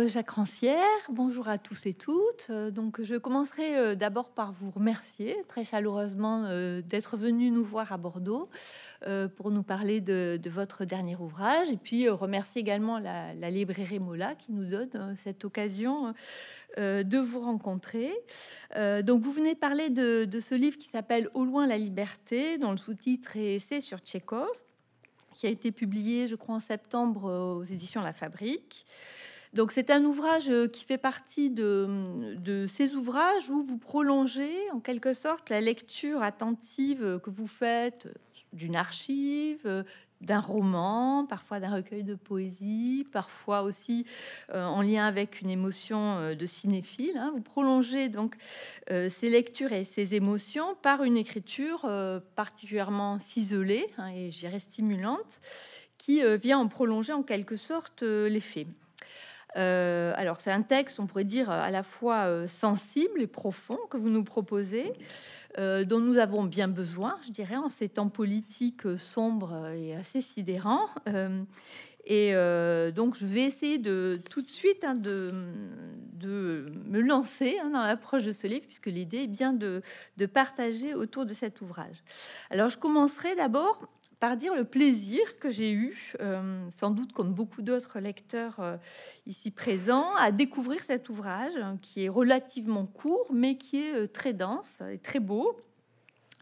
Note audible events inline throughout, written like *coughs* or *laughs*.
euh, Jacques Rancière, bonjour à tous et toutes. Euh, je commencerai euh, d'abord par vous remercier très chaleureusement d'être venu nous voir à Bordeaux pour nous parler de, votre dernier ouvrage et puis remercier également la, librairie Mola qui nous donne cette occasion de vous rencontrer. donc, vous venez parler de, de ce livre qui s'appelle Au loin la liberté, dont le sous-titre est Essai sur Tchékov qui a été publié, je crois, en septembre aux éditions La Fabrique. Donc c'est un ouvrage euh, qui fait partie de, ces ouvrages où vous prolongez en quelque sorte la lecture attentive que vous faites d'une archive, euh, d'un roman, parfois d'un recueil de poésie, parfois aussi euh, en lien avec une émotion de cinéphile. Hein. Vous prolongez donc ces lectures et ces émotions par une écriture particulièrement ciselée hein, et j'irais stimulante qui vient en prolonger en quelque sorte les faits. Euh, alors c'est un texte, on pourrait dire, à la fois euh, sensible et profond que vous nous proposez, euh, dont nous avons bien besoin, je dirais, en ces temps politiques sombres et assez sidérants. et donc je vais essayer de tout de suite hein, de, me lancer hein, dans l'approche de ce livre, puisque l'idée est bien de, de partager autour de cet ouvrage. Alors je commencerai d'abord par dire le plaisir que j'ai eu, euh, sans doute comme beaucoup d'autres lecteurs euh, ici présents, à découvrir cet ouvrage hein, qui est relativement court, mais qui est euh, très dense et très beau.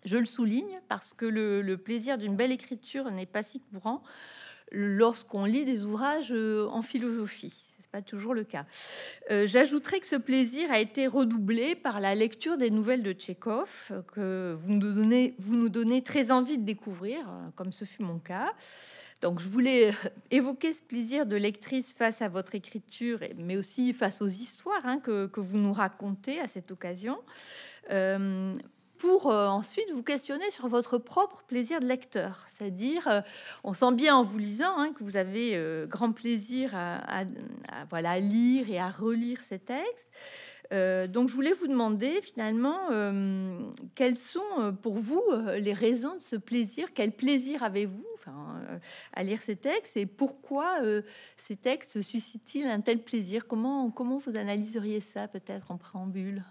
Je le souligne parce que le plaisir d'une belle écriture n'est pas si courant lorsqu'on lit des ouvrages en philosophie pas toujours le cas. Euh, j'ajouterai que ce plaisir a été redoublé par la lecture des nouvelles de Tchékov, que vous nous donnez, vous nous donnez très envie de découvrir, euh, comme ce fut mon cas. Donc, je voulais euh, évoquer ce plaisir de lectrice face à votre écriture, mais aussi face aux histoires hein, que, vous nous racontez à cette occasion pour euh, ensuite vous questionner sur votre propre plaisir de lecteur. C'est-à-dire, euh, on sent bien en vous lisant hein, que vous avez euh, grand plaisir à, voilà, lire et à relire ces textes. donc, je voulais vous demander finalement quelles sont pour vous les raisons de ce plaisir? Quel plaisir avez-vous à lire ces textes? Et pourquoi ces textes suscitent-ils un tel plaisir? Comment, comment vous analyseriez ça peut-être en préambule?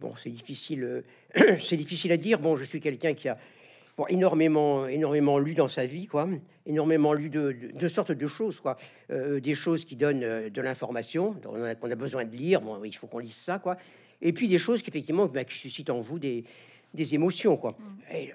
Bon, c'est difficile, euh, *clears throat* c'est difficile à dire. Bon, je suis quelqu'un qui a énormément, énormément lu dans sa vie, quoi. Énormément lu de, de, sortes de choses, quoi. Euh, des choses qui donnent euh, de l'information, qu'on a, a, besoin de lire. Bon, il faut qu'on lise ça, quoi. Et puis des choses qui effectivement bah, qui suscitent en vous des, des émotions, quoi. Mm. Et,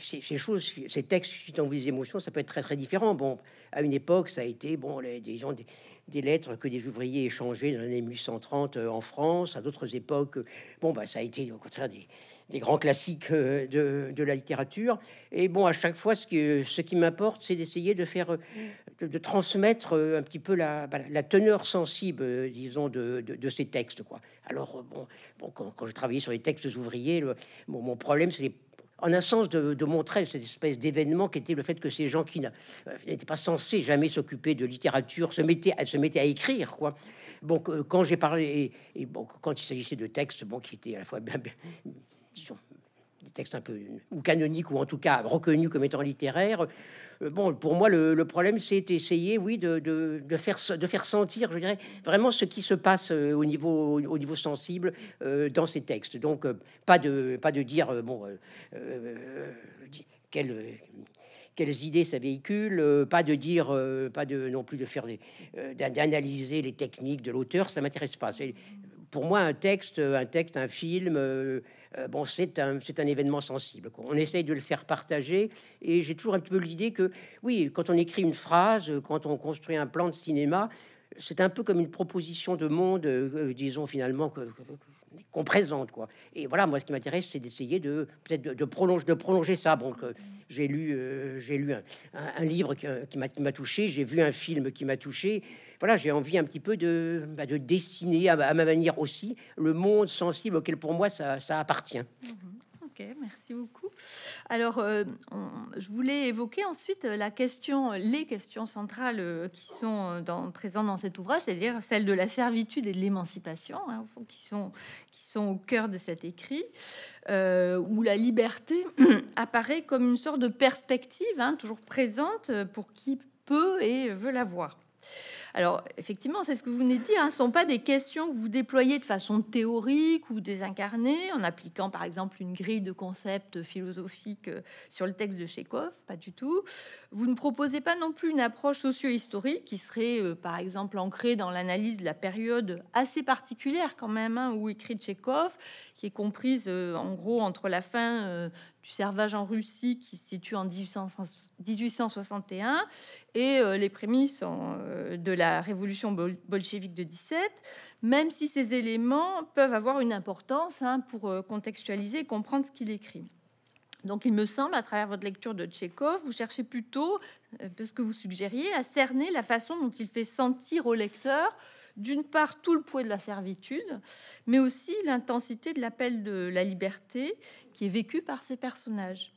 ces, choses, ces textes suscitant vous des émotions, ça peut être très très différent. Bon, à une époque, ça a été bon, les, des gens, des, des lettres que des ouvriers échangeaient dans l'année 1830 euh, en France. À d'autres époques, bon, bah, ça a été au contraire des, grands classiques euh, de, la littérature. Et bon, à chaque fois, ce qui, ce qui m'importe, c'est d'essayer de faire, de, transmettre euh, un petit peu la, bah, la teneur sensible, disons, de, ces textes. Quoi. Alors, bon, bon quand, je travaillais sur les textes ouvriers, mon problème, c'est en un sens de, montrer cette espèce d'événement qui était le fait que ces gens qui euh, n'étaient pas censés jamais s'occuper de littérature se mettaient, à, écrire, quoi. Bon, quand j'ai parlé, et, bon, quand il s'agissait de textes, bon, qui étaient à la fois *laughs* bien, disons, des un peu ou canoniques ou en tout cas reconnus comme étant littéraires, euh, bon, pour moi, le, problème, c'est d'essayer, oui, de, faire, de faire sentir, je dirais, vraiment ce qui se passe euh, au niveau, au niveau sensible euh, dans ces textes. Donc, pas de, pas de dire, bon, quelles, idées ça véhicule, pas de dire, pas de non plus de faire d'analyser les techniques de l'auteur, ça m'intéresse pas. Pour moi, un texte, un texte, un film euh, bon, c'est un, un événement sensible. On essaye de le faire partager, et j'ai toujours un peu l'idée que, oui, quand on écrit une phrase, quand on construit un plan de cinéma, c'est un peu comme une proposition de monde, euh, disons finalement, qu'on présente quoi. Et voilà, moi ce qui m'intéresse, c'est d'essayer de peut-être de, prolonger, ça. Bon, j'ai lu, euh, lu un, livre qui m'a touché, j'ai vu un film qui m'a touché. Voilà, j'ai envie un petit peu de, bah, de dessiner à, ma manière aussi le monde sensible auquel pour moi ça, appartient. Mhm. Ok, merci beaucoup. Alors, euh, je voulais évoquer ensuite la question, les questions centrales euh, qui sont dans, présentes dans cet ouvrage, c'est-à-dire celle de la servitude et de l'émancipation, hein, qui, sont, au cœur de cet écrit, euh, où la liberté *clears throat* apparaît comme une sorte de perspective, hein, toujours présente pour qui peut et veut la voir. Alors, effectivement, c'est ce que vous venez de dire. Hein, ce ne sont pas des questions que vous déployez de façon théorique ou désincarnée, en appliquant par exemple une grille de concepts philosophiques euh, sur le texte de Chekhov. Pas du tout. Vous ne proposez pas non plus une approche socio-historique qui serait, euh, par exemple, ancrée dans l'analyse de la période assez particulière, quand même, hein, où écrit Chekhov, qui est comprise euh, en gros entre la fin du servage en Russie qui se situe en 1861 et euh, les prémices euh, de la révolution bolchevique de 17, même si ces éléments peuvent avoir une importance hein, pour euh, contextualiser et comprendre ce qu'il écrit. Donc il me semble, à travers votre lecture de Tchékov, vous cherchez plutôt, de ce que vous suggériez, à cerner la façon dont il fait sentir au lecteur d'une part tout le poids de la servitude, mais aussi l'intensité de l'appel de la liberté qui est vécu par ces personnages.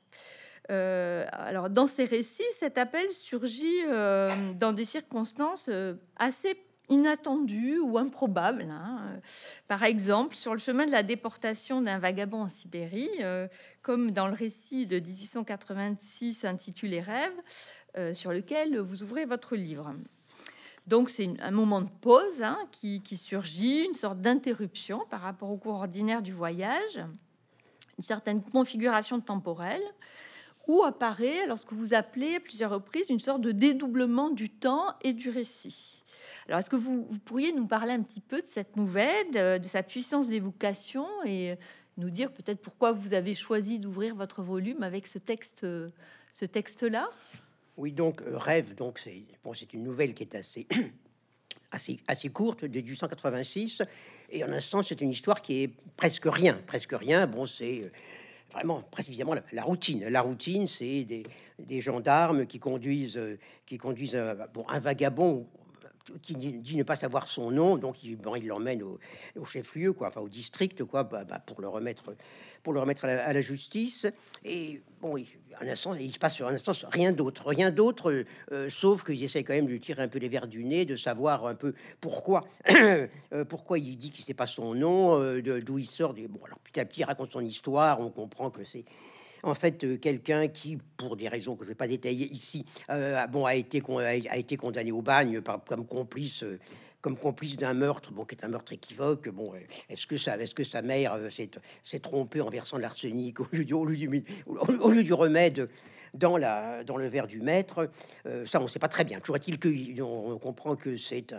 Euh, alors, dans ces récits, cet appel surgit euh, dans des circonstances euh, assez inattendues ou improbables. Hein. Par exemple, sur le chemin de la déportation d'un vagabond en Sibérie, comme dans le récit de 1886 intitulé Rêve, sur lequel vous ouvrez votre livre. Donc c'est un moment de pause hein, qui, surgit, une sorte d'interruption par rapport au cours ordinaire du voyage, une certaine configuration temporelle, où apparaît, lorsque vous appelez à plusieurs reprises, une sorte de dédoublement du temps et du récit. Alors est-ce que vous, pourriez nous parler un petit peu de cette nouvelle, de, sa puissance d'évocation et nous dire peut-être pourquoi vous avez choisi d'ouvrir votre volume avec ce texte, ce texte-là? Oui, donc euh, Rêve, donc c'est bon, c'est une nouvelle qui est assez *clears throat* assez assez courte de 1886 et en un sens c'est une histoire qui est presque rien, presque rien. Bon, c'est euh, vraiment précisément la, routine. La routine, c'est des, gendarmes qui conduisent euh, qui conduisent bon, un vagabond qui dit ne pas savoir son nom, donc il bon, l'emmène au, chef-lieu, quoi, enfin au district, quoi, bah, bah, pour le remettre pour le remettre à la, justice. Et bon, oui, un instant, il se passe sur un instant rien d'autre, rien d'autre, euh, euh, sauf qu'ils essaient quand même de lui tirer un peu les verres du nez, de savoir un peu pourquoi, *coughs* euh, pourquoi il dit qu'il sait pas son nom, d'où il sort. Bon, alors petit à petit, il raconte son histoire, on comprend que c'est en fait quelqu'un qui, pour des raisons que je vais pas détailler ici, bon, a été, a, été condamné au bagne par, comme complice comme complice d'un meurtre, bon, qui est un meurtre équivoque. Bon, est-ce que ça, est-ce que sa mère euh, s'est trompée en versant de l'arsenic au lieu du, au lieu du, au lieu du remède dans, le verre du maître. Euh, ça, on ne sait pas très bien. Toujours est-il que on comprend que c'est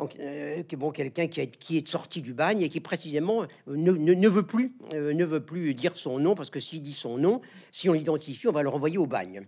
euh, que bon quelqu'un qui, est sorti du bagne et qui précisément ne, veut plus ne veut plus dire son nom parce que s'il dit son nom, si on l'identifie, on va le renvoyer au bagne.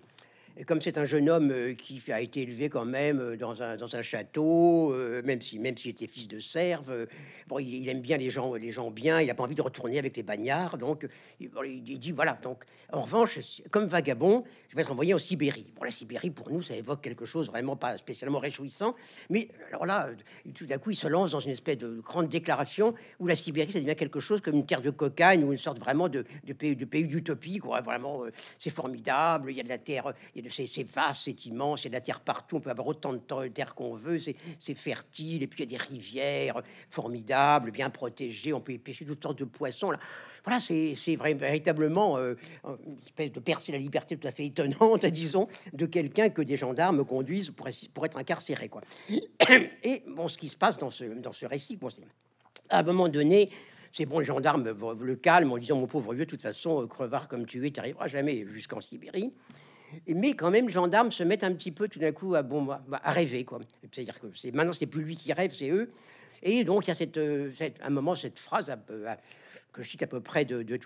Comme c'est un jeune homme euh, qui a été élevé quand même euh, dans un, château, euh, même si même s'il était fils de serve, bon, il, aime bien les gens, les gens bien. Il n'a pas envie de retourner avec les bagnards, donc il, dit voilà. Donc en revanche, comme vagabond, je vais être envoyé en Sibérie. Bon, la Sibérie pour nous, ça évoque quelque chose vraiment pas spécialement réjouissant. Mais alors là, tout d'un coup, il se lance dans une espèce de grande déclaration où la Sibérie, ça devient quelque chose comme une terre de cocagne ou une sorte vraiment de, pays de pays d'utopie. Vraiment, c'est formidable. Il y a de la terre, c'est vaste, c'est immense, il y a de la terre partout, on peut avoir autant de terre qu'on veut, c'est fertile, et puis il y a des rivières formidables, bien protégées, on peut y pêcher toutes sortes de poissons. Là. Voilà, c'est véritablement euh, une espèce de percer la liberté tout à fait étonnante, *laughs* disons, de quelqu'un que des gendarmes conduisent pour, être incarcéré. Quoi. *coughs* Et bon, ce qui se passe dans ce, dans ce récit, à un moment donné, c'est bon, les gendarmes le calment en disant Mon pauvre vieux, de toute façon, euh, crevard comme tu es, tu n'arriveras jamais jusqu'en Sibérie mais quand même, les gendarmes se mettent un petit peu tout d'un coup à, bon, bah, à rêver. quoi. C'est-à-dire que c'est, maintenant, c'est plus lui qui rêve, c'est eux. Et donc, il y a cette, euh, cette, un moment, cette phrase que je cite à peu près de, de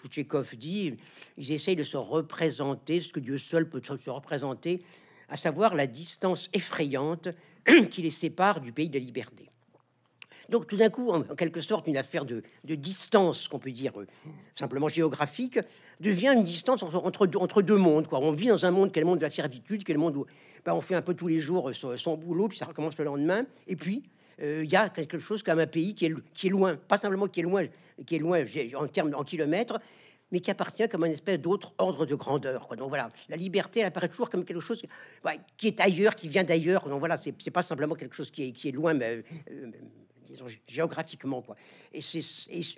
dit ils essayent de se représenter ce que Dieu seul peut se représenter, à savoir la distance effrayante *clears throat* qui les sépare du pays de la liberté. Donc tout d'un coup, en, quelque sorte, une affaire de, distance, qu'on peut dire euh, simplement géographique, devient une distance entre, deux mondes. Quoi. On vit dans un monde, quel monde de la servitude, quel monde où ben, on fait un peu tous les jours euh, son, boulot, puis ça recommence le lendemain. Et puis, euh, il y a quelque chose comme un pays qui est, loin, pas simplement qui est loin, qui est loin en termes en kilomètres, mais qui appartient comme un espèce d'autre ordre de grandeur. Quoi. Donc voilà, la liberté, elle apparaît toujours comme quelque chose qui est ailleurs, qui vient d'ailleurs. Donc voilà, c'est pas simplement quelque chose qui est loin, mais, géographiquement quoi. Et c'est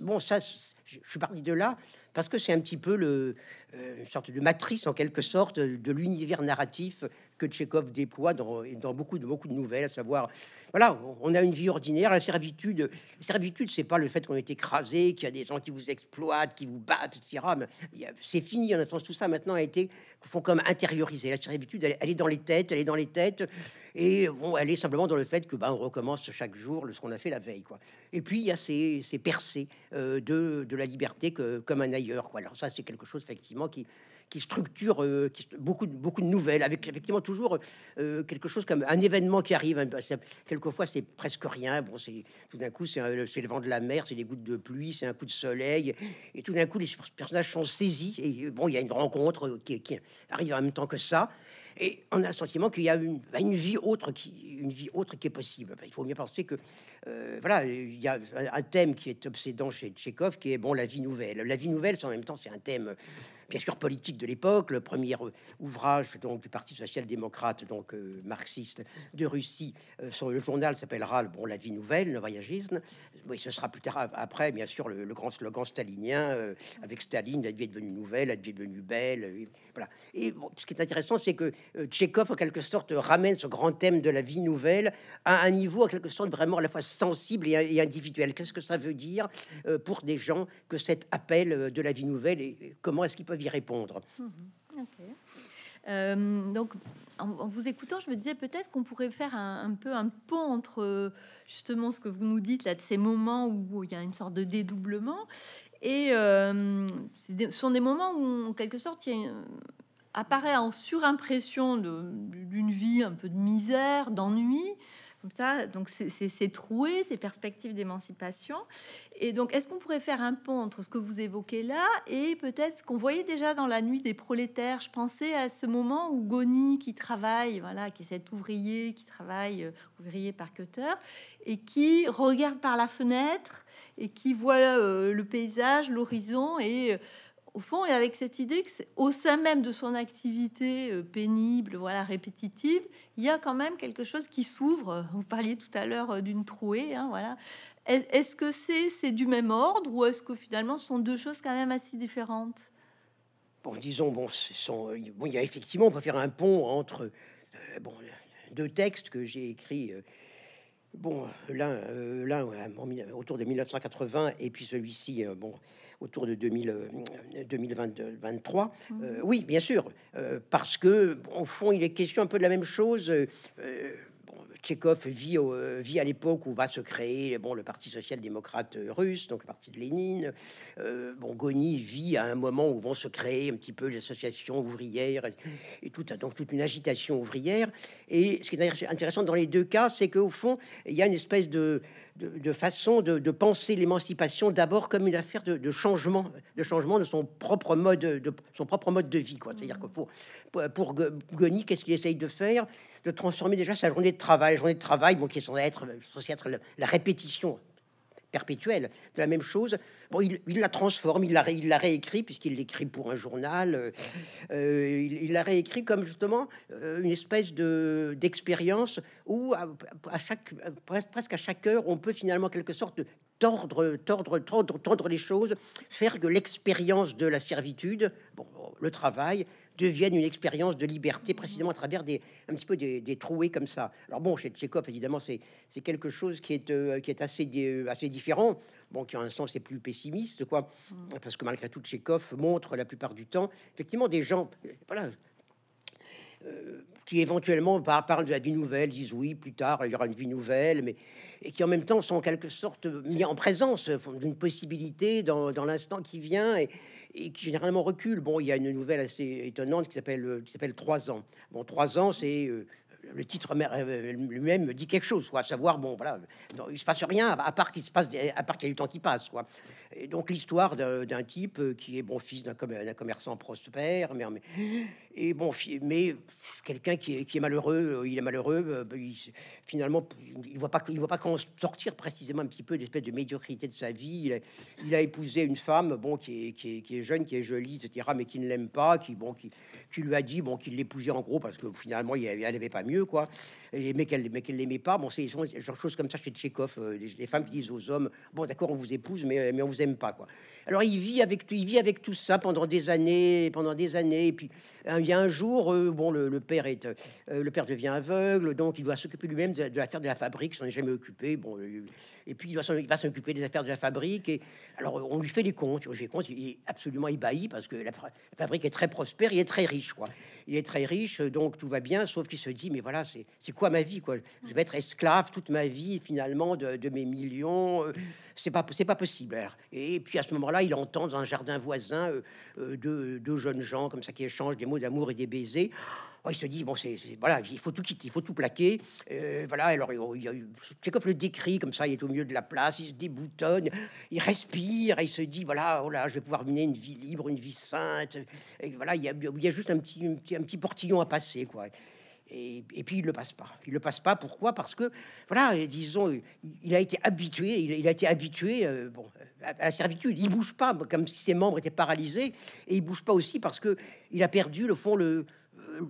bon ça, je, suis parti de là parce que c'est un petit peu le euh, une sorte de matrice en quelque sorte de l'univers narratif que Tchékov déploie dans, beaucoup de nouvelles, à savoir voilà, on a une vie ordinaire. La servitude, la servitude, c'est pas le fait qu'on est écrasé, qu'il y a des gens qui vous exploitent, qui vous battent, etc. C'est fini. En un sens, tout ça maintenant a été font comme intérioriser. La servitude, elle, est dans les têtes, elle est dans les têtes, et bon, elle est simplement dans le fait que ben, on recommence chaque jour ce qu'on a fait la veille, quoi. Et puis il y a ces, ces percées euh, de, de la liberté que, comme un ailleurs, quoi. Alors ça, c'est quelque chose effectivement qui qui structure euh, beaucoup, beaucoup de nouvelles, avec effectivement toujours euh, quelque chose comme un événement qui arrive. Quelquefois, c'est presque rien. Bon, c'est tout d'un coup, c'est le vent de la mer, c'est des gouttes de pluie, c'est un coup de soleil, et tout d'un coup, les personnages sont saisis. Et bon, il y a une rencontre qui arrive en même temps que ça. Et on a le sentiment qu'il y a une, bah, une, vie autre qui, une vie autre qui est possible. il faut bien penser que euh, voilà, il y a un thème qui est obsédant chez Tchékov, qui est bon la vie nouvelle. La vie nouvelle, c'est en même temps c'est un thème bien sûr politique de l'époque. Le premier ouvrage donc du Parti social-démocrate, donc euh, marxiste de Russie, euh, sur le journal s'appellera bon la vie nouvelle, le voyagisme. Oui, ce sera plus tard après, bien sûr, le, grand slogan stalinien avec Staline, la vie est devenue nouvelle, la vie est devenue belle. Et, voilà. Et ce qui est intéressant, c'est que Tchékov en quelque sorte ramène ce grand thème de la vie nouvelle à un niveau en quelque sorte vraiment à la fois sensible et, individuel. Qu'est-ce que ça veut dire euh, pour des gens que cet appel euh, de la vie nouvelle et comment est-ce qu'ils peuvent y répondre mhm. euh, donc, en, vous écoutant, je me disais peut-être qu'on pourrait faire un, peu un pont entre justement ce que vous nous dites là de ces moments où, il y a une sorte de dédoublement et ce sont des moments où, en quelque sorte, il apparaît en surimpression d'une vie un peu de misère, d'ennui, comme ça. Donc c'est troué, ces perspectives d'émancipation. Et donc, est-ce qu'on pourrait faire un pont entre ce que vous évoquez là et peut-être ce qu'on voyait déjà dans la nuit des prolétaires? Je pensais à ce moment où Goni, qui travaille, voilà, qui est cet ouvrier qui travaille, euh, ouvrier par cutter, et qui regarde par la fenêtre et qui voit euh, le paysage, l'horizon et euh, au fond, et avec cette idée que au sein même de son activité euh, pénible, voilà, répétitive, il y a quand même quelque chose qui s'ouvre. Vous parliez tout à l'heure euh, d'une trouée, hein, voilà. Est-ce que c'est du même ordre ou est-ce que finalement ce sont deux choses quand même assez différentes? Bon, disons, bon, sont, bon, il y a effectivement, on peut faire un pont entre euh, deux textes que j'ai écrits. Bon, l'un, l'un autour de 1980 et puis celui-ci, bon, autour de 2000, 2023. Euh, mmh. euh, oui, bien sûr, euh, parce que au fond, il est question un peu de la même chose. Tchékov vit, vit à l'époque où va se créer bon, le Parti social-démocrate russe, donc le parti de Lénine. bon, Goni vit à un moment où vont se créer un petit peu les associations ouvrières et, tout, donc toute une agitation ouvrière. Et ce qui est intéressant dans les deux cas, c'est qu'au fond, il y a une espèce de, de, façon de, penser l'émancipation d'abord comme une affaire de, changement, de changement de son propre mode, de son propre mode de vie. Quoi. C'est-à-dire que pour, pour Goni, qu'est-ce qu'il essaye de faire? De transformer déjà sa journée de travail, journée de travail, bon, qui est censée être, être la répétition perpétuelle de la même chose. Bon, il, la transforme, il la, réécrit puisqu'il l'écrit pour un journal. Euh, euh, il, la réécrit comme justement euh, une espèce de d'expérience où à, chaque presque à chaque heure, on peut finalement quelque sorte tordre, tordre, tordre, tordre les choses, faire que l'expérience de la servitude, bon, le travail, deviennent une expérience de liberté précisément à travers des un petit peu des, des trouées comme ça. Alors bon, chez Tchékov, évidemment, c'est c'est quelque chose qui est euh, qui est assez assez différent. Bon, qui en un sens est plus pessimiste, quoi, mm. parce que malgré tout, Tchékov montre la plupart du temps effectivement des gens, voilà. Euh, qui éventuellement parlent de la vie nouvelle, disent oui, plus tard il y aura une vie nouvelle, mais et qui en même temps sont en quelque sorte mis en présence d'une possibilité dans, dans l'instant qui vient et, et qui généralement recule. Bon, il y a une nouvelle assez étonnante qui s'appelle euh, qui s'appelle Trois ans. Bon, Trois ans, c'est euh, le titre euh, lui-même dit quelque chose, quoi. À savoir, bon, voilà, il se passe rien à part qu'il se passe, à part qu'il y a du temps qui passe, quoi. Et donc l'histoire d'un type qui est bon fils d'un commerçant prospère, mais, et bon, mais quelqu'un qui est, malheureux, il est malheureux, il, finalement, il voit pas, il voit pas comment sortir précisément un petit peu d'espèce de médiocrité de sa vie. Il a, épousé une femme, bon, qui est, qui est, jeune, qui est jolie, etc., mais qui ne l'aime pas, qui, bon, qui, lui a dit, bon, qu'il l'épousait en gros parce que finalement, il n'avait pas mieux, quoi. Et, mais qu'elle, mais qu'elle l'aimait pas. Bon, c'est genre chose comme ça chez Tchékov, euh, les, femmes qui disent aux hommes, bon, d'accord, on vous épouse, mais, mais on vous aime pas, quoi. Alors il vit avec, il vit avec tout ça pendant des années, pendant des années, et puis il y a un jour, bon, le, père est, le père devient aveugle, donc il doit s'occuper lui-même de, l'affaire de la fabrique, s'en est jamais occupé. Bon, et puis il va s'occuper des affaires de la fabrique. Et alors on lui fait des comptes. J'ai compte, il est absolument ébahi parce que la, fabrique est très prospère, il est très riche, quoi. Il est très riche, donc tout va bien, sauf qu'il se dit, mais voilà, c'est quoi ma vie, quoi? Je vais être esclave toute ma vie, finalement, de, mes millions. Euh, c'est pas, c'est pas possible. Et puis à ce moment-là, il entend dans un jardin voisin euh, euh, deux, jeunes gens comme ça qui échangent des mots d'amour et des baisers. Oh, il se dit bon, c'est voilà, il faut tout quitter, il faut tout plaquer. voilà, alors il, il, Tchekhov le décrit comme ça, il est au milieu de la place, il se déboutonne, il respire, et il se dit voilà, oh là, je vais pouvoir mener une vie libre, une vie sainte. Et voilà, il y a, il y a juste un petit, un petit, un petit portillon à passer, quoi. Et, puis il le passe pas. Il le passe pas. Pourquoi? Parce que voilà, disons, il a été habitué. Il, a été habitué, euh, bon, à, la servitude. Il bouge pas, comme si ses membres étaient paralysés, et il bouge pas aussi parce que il a perdu le fond le euh,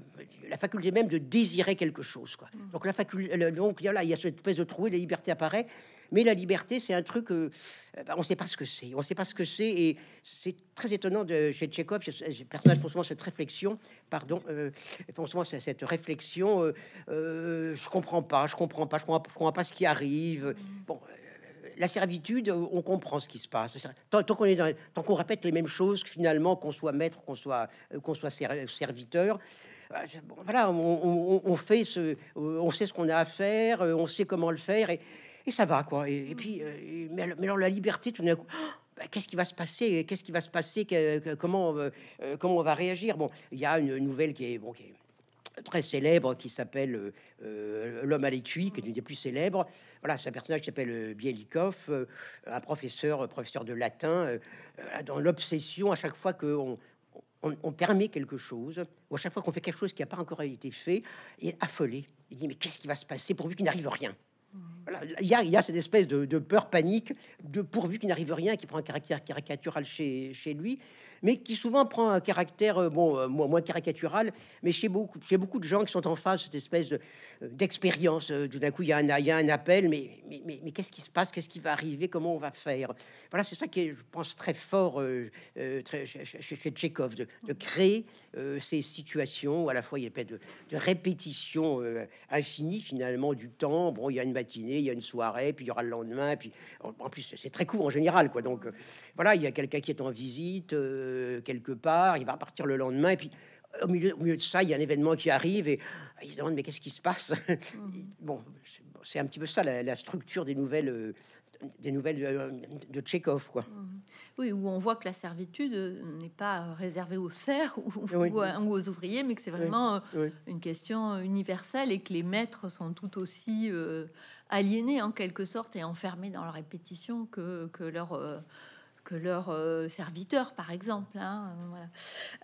la faculté même de désirer quelque chose. Quoi. Mm. Donc la faculté, donc là, il y a cette espèce de trou, la liberté apparaît. Mais la liberté, c'est un truc, euh, bah, on ne sait pas ce que c'est. On ne sait pas ce que c'est. Et c'est très étonnant de, chez Tchekhov. Les personnages font souvent cette réflexion, pardon, euh, souvent cette réflexion. Euh, euh, je comprends pas, je comprends pas, je comprends, je comprends pas ce qui arrive. Mm. Bon, la servitude, on comprend ce qui se passe. Tant, qu'on est tant qu'on répète les mêmes choses, finalement, qu'on soit maître, qu'on soit, qu'on soit serviteur, voilà, on, on, fait ce, on sait ce qu'on a à faire, on sait comment le faire, et, et ça va quoi. Et, puis, euh, mais, alors la liberté, tout d'un coup. Bah, qu'est-ce qui va se passer? Qu'est-ce qui va se passer? Comment euh, comment on va réagir? Bon, il y a une nouvelle qui est très célèbre qui s'appelle euh, L'homme à l'étui, qui est une des plus célèbres. Voilà, c'est un personnage qui s'appelle Bielikov, un professeur, professeur de latin, dans l'obsession à chaque fois qu'on on, permet quelque chose, ou à chaque fois qu'on fait quelque chose qui n'a pas encore été fait, est affolé. Il dit mais qu'est-ce qui va se passer? Pourvu qu'il n'arrive rien il y, a, cette espèce de, peur panique, de pourvu qu'il n'arrive rien, qui prend un caractère caricatural chez, chez lui, mais qui souvent prend un caractère euh, bon euh, moins caricatural, mais chez beaucoup, chez beaucoup de gens qui sont en face de cette espèce euh, d'expérience. tout d'un coup, il y, a un, appel, mais, mais, mais, qu'est-ce qui se passe? Qu'est-ce qui va arriver? Comment on va faire? Voilà, c'est ça qui est, je pense, très fort chez, chez Tchekhov, de, de créer ces situations où à la fois il y a de, de répétition infinie finalement du temps. Bon, il y a une matinée, il y a une soirée, puis il y aura le lendemain, puis en, plus c'est très court en général, quoi. Donc voilà, il y a quelqu'un qui est en visite. Euh, quelque part, il va repartir le lendemain, et puis au milieu, au milieu, de ça, il y a un événement qui arrive et il se demande mais qu'est-ce qui se passe? Mhm. *laughs* Bon, c'est un petit peu ça la, structure des nouvelles, euh, des nouvelles euh, de Tchekhov, quoi. Mhm. Oui, où on voit que la servitude n'est pas réservée aux serfs ou, aux ouvriers, mais que c'est vraiment une question universelle et que les maîtres sont tout aussi aliénés en quelque sorte et enfermés dans leur répétition que, que leurs que leurs euh, serviteurs, par exemple. Hein,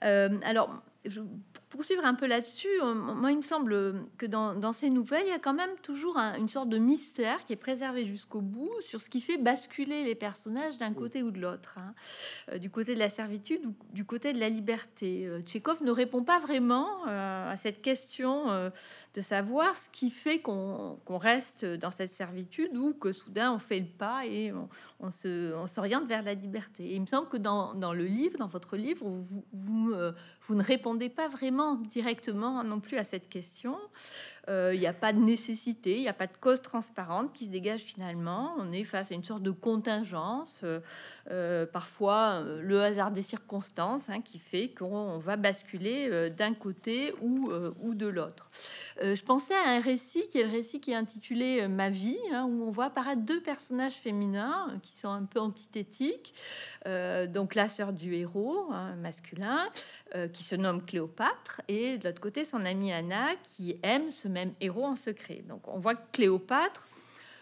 euh, alors, je, pour poursuivre un peu là-dessus, euh, moi, il me semble que dans, ces nouvelles, il y a quand même toujours une sorte de mystère qui est préservé jusqu'au bout sur ce qui fait basculer les personnages d'un côté ou de l'autre, hein. du côté de la servitude ou du côté de la liberté. Tchékov ne répond pas vraiment à cette question de savoir ce qui fait qu'on reste dans cette servitude ou que soudain on fait le pas et on, on s'oriente vers la liberté. Et il me semble que dans, dans, le livre, dans votre livre, vous, vous, euh, vous, ne répondez pas vraiment directement non plus à cette question. Euh, il n'y a pas de nécessité, il n'y a pas de cause transparente qui se dégage finalement. On est face à une sorte de contingence, euh, parfois le hasard des circonstances hein, qui fait qu'on va basculer d'un côté ou, de l'autre. je pensais à un récit qui est le récit qui est intitulé Ma vie, hein, où on voit apparaître deux personnages féminins qui sont un peu antithétiques. Euh, donc la sœur du héros hein, masculin, euh, qui se nomme Cléopâtre, et de l'autre côté son amie Anna, qui aime ce même héros en secret. Donc on voit que Cléopâtre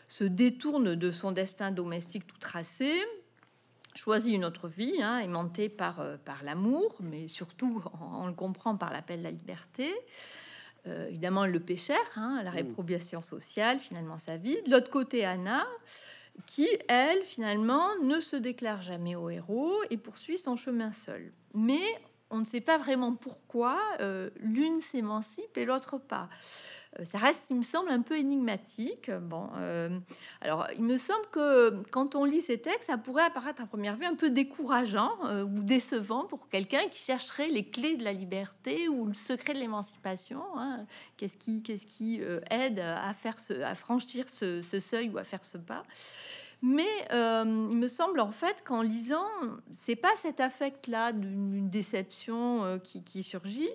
se détourne de son destin domestique tout tracé, choisit une autre vie, hein, aimantée par, euh, par l'amour, mais surtout, *laughs* on, le comprend, par l'appel de la liberté. évidemment, le pécheur, hein, la mmh. réprobation sociale, finalement sa vie. De l'autre côté, Anna, qui, elle, finalement, ne se déclare jamais au héros et poursuit son chemin seul. Mais on ne sait pas vraiment pourquoi euh, l'une s'émancipe et l'autre pas. Euh, ça reste, il me semble, un peu énigmatique. Bon, alors il me semble que quand on lit ces textes, ça pourrait apparaître à première vue un peu décourageant ou décevant pour quelqu'un qui chercherait les clés de la liberté ou le secret de l'émancipation. Hein. Qu'est-ce qui, qu'est-ce qui aide à faire ce, à franchir ce, seuil ou à faire ce pas? Mais euh, il me semble en fait qu'en lisant, c'est pas cet affect-là d'une déception euh, qui, surgit,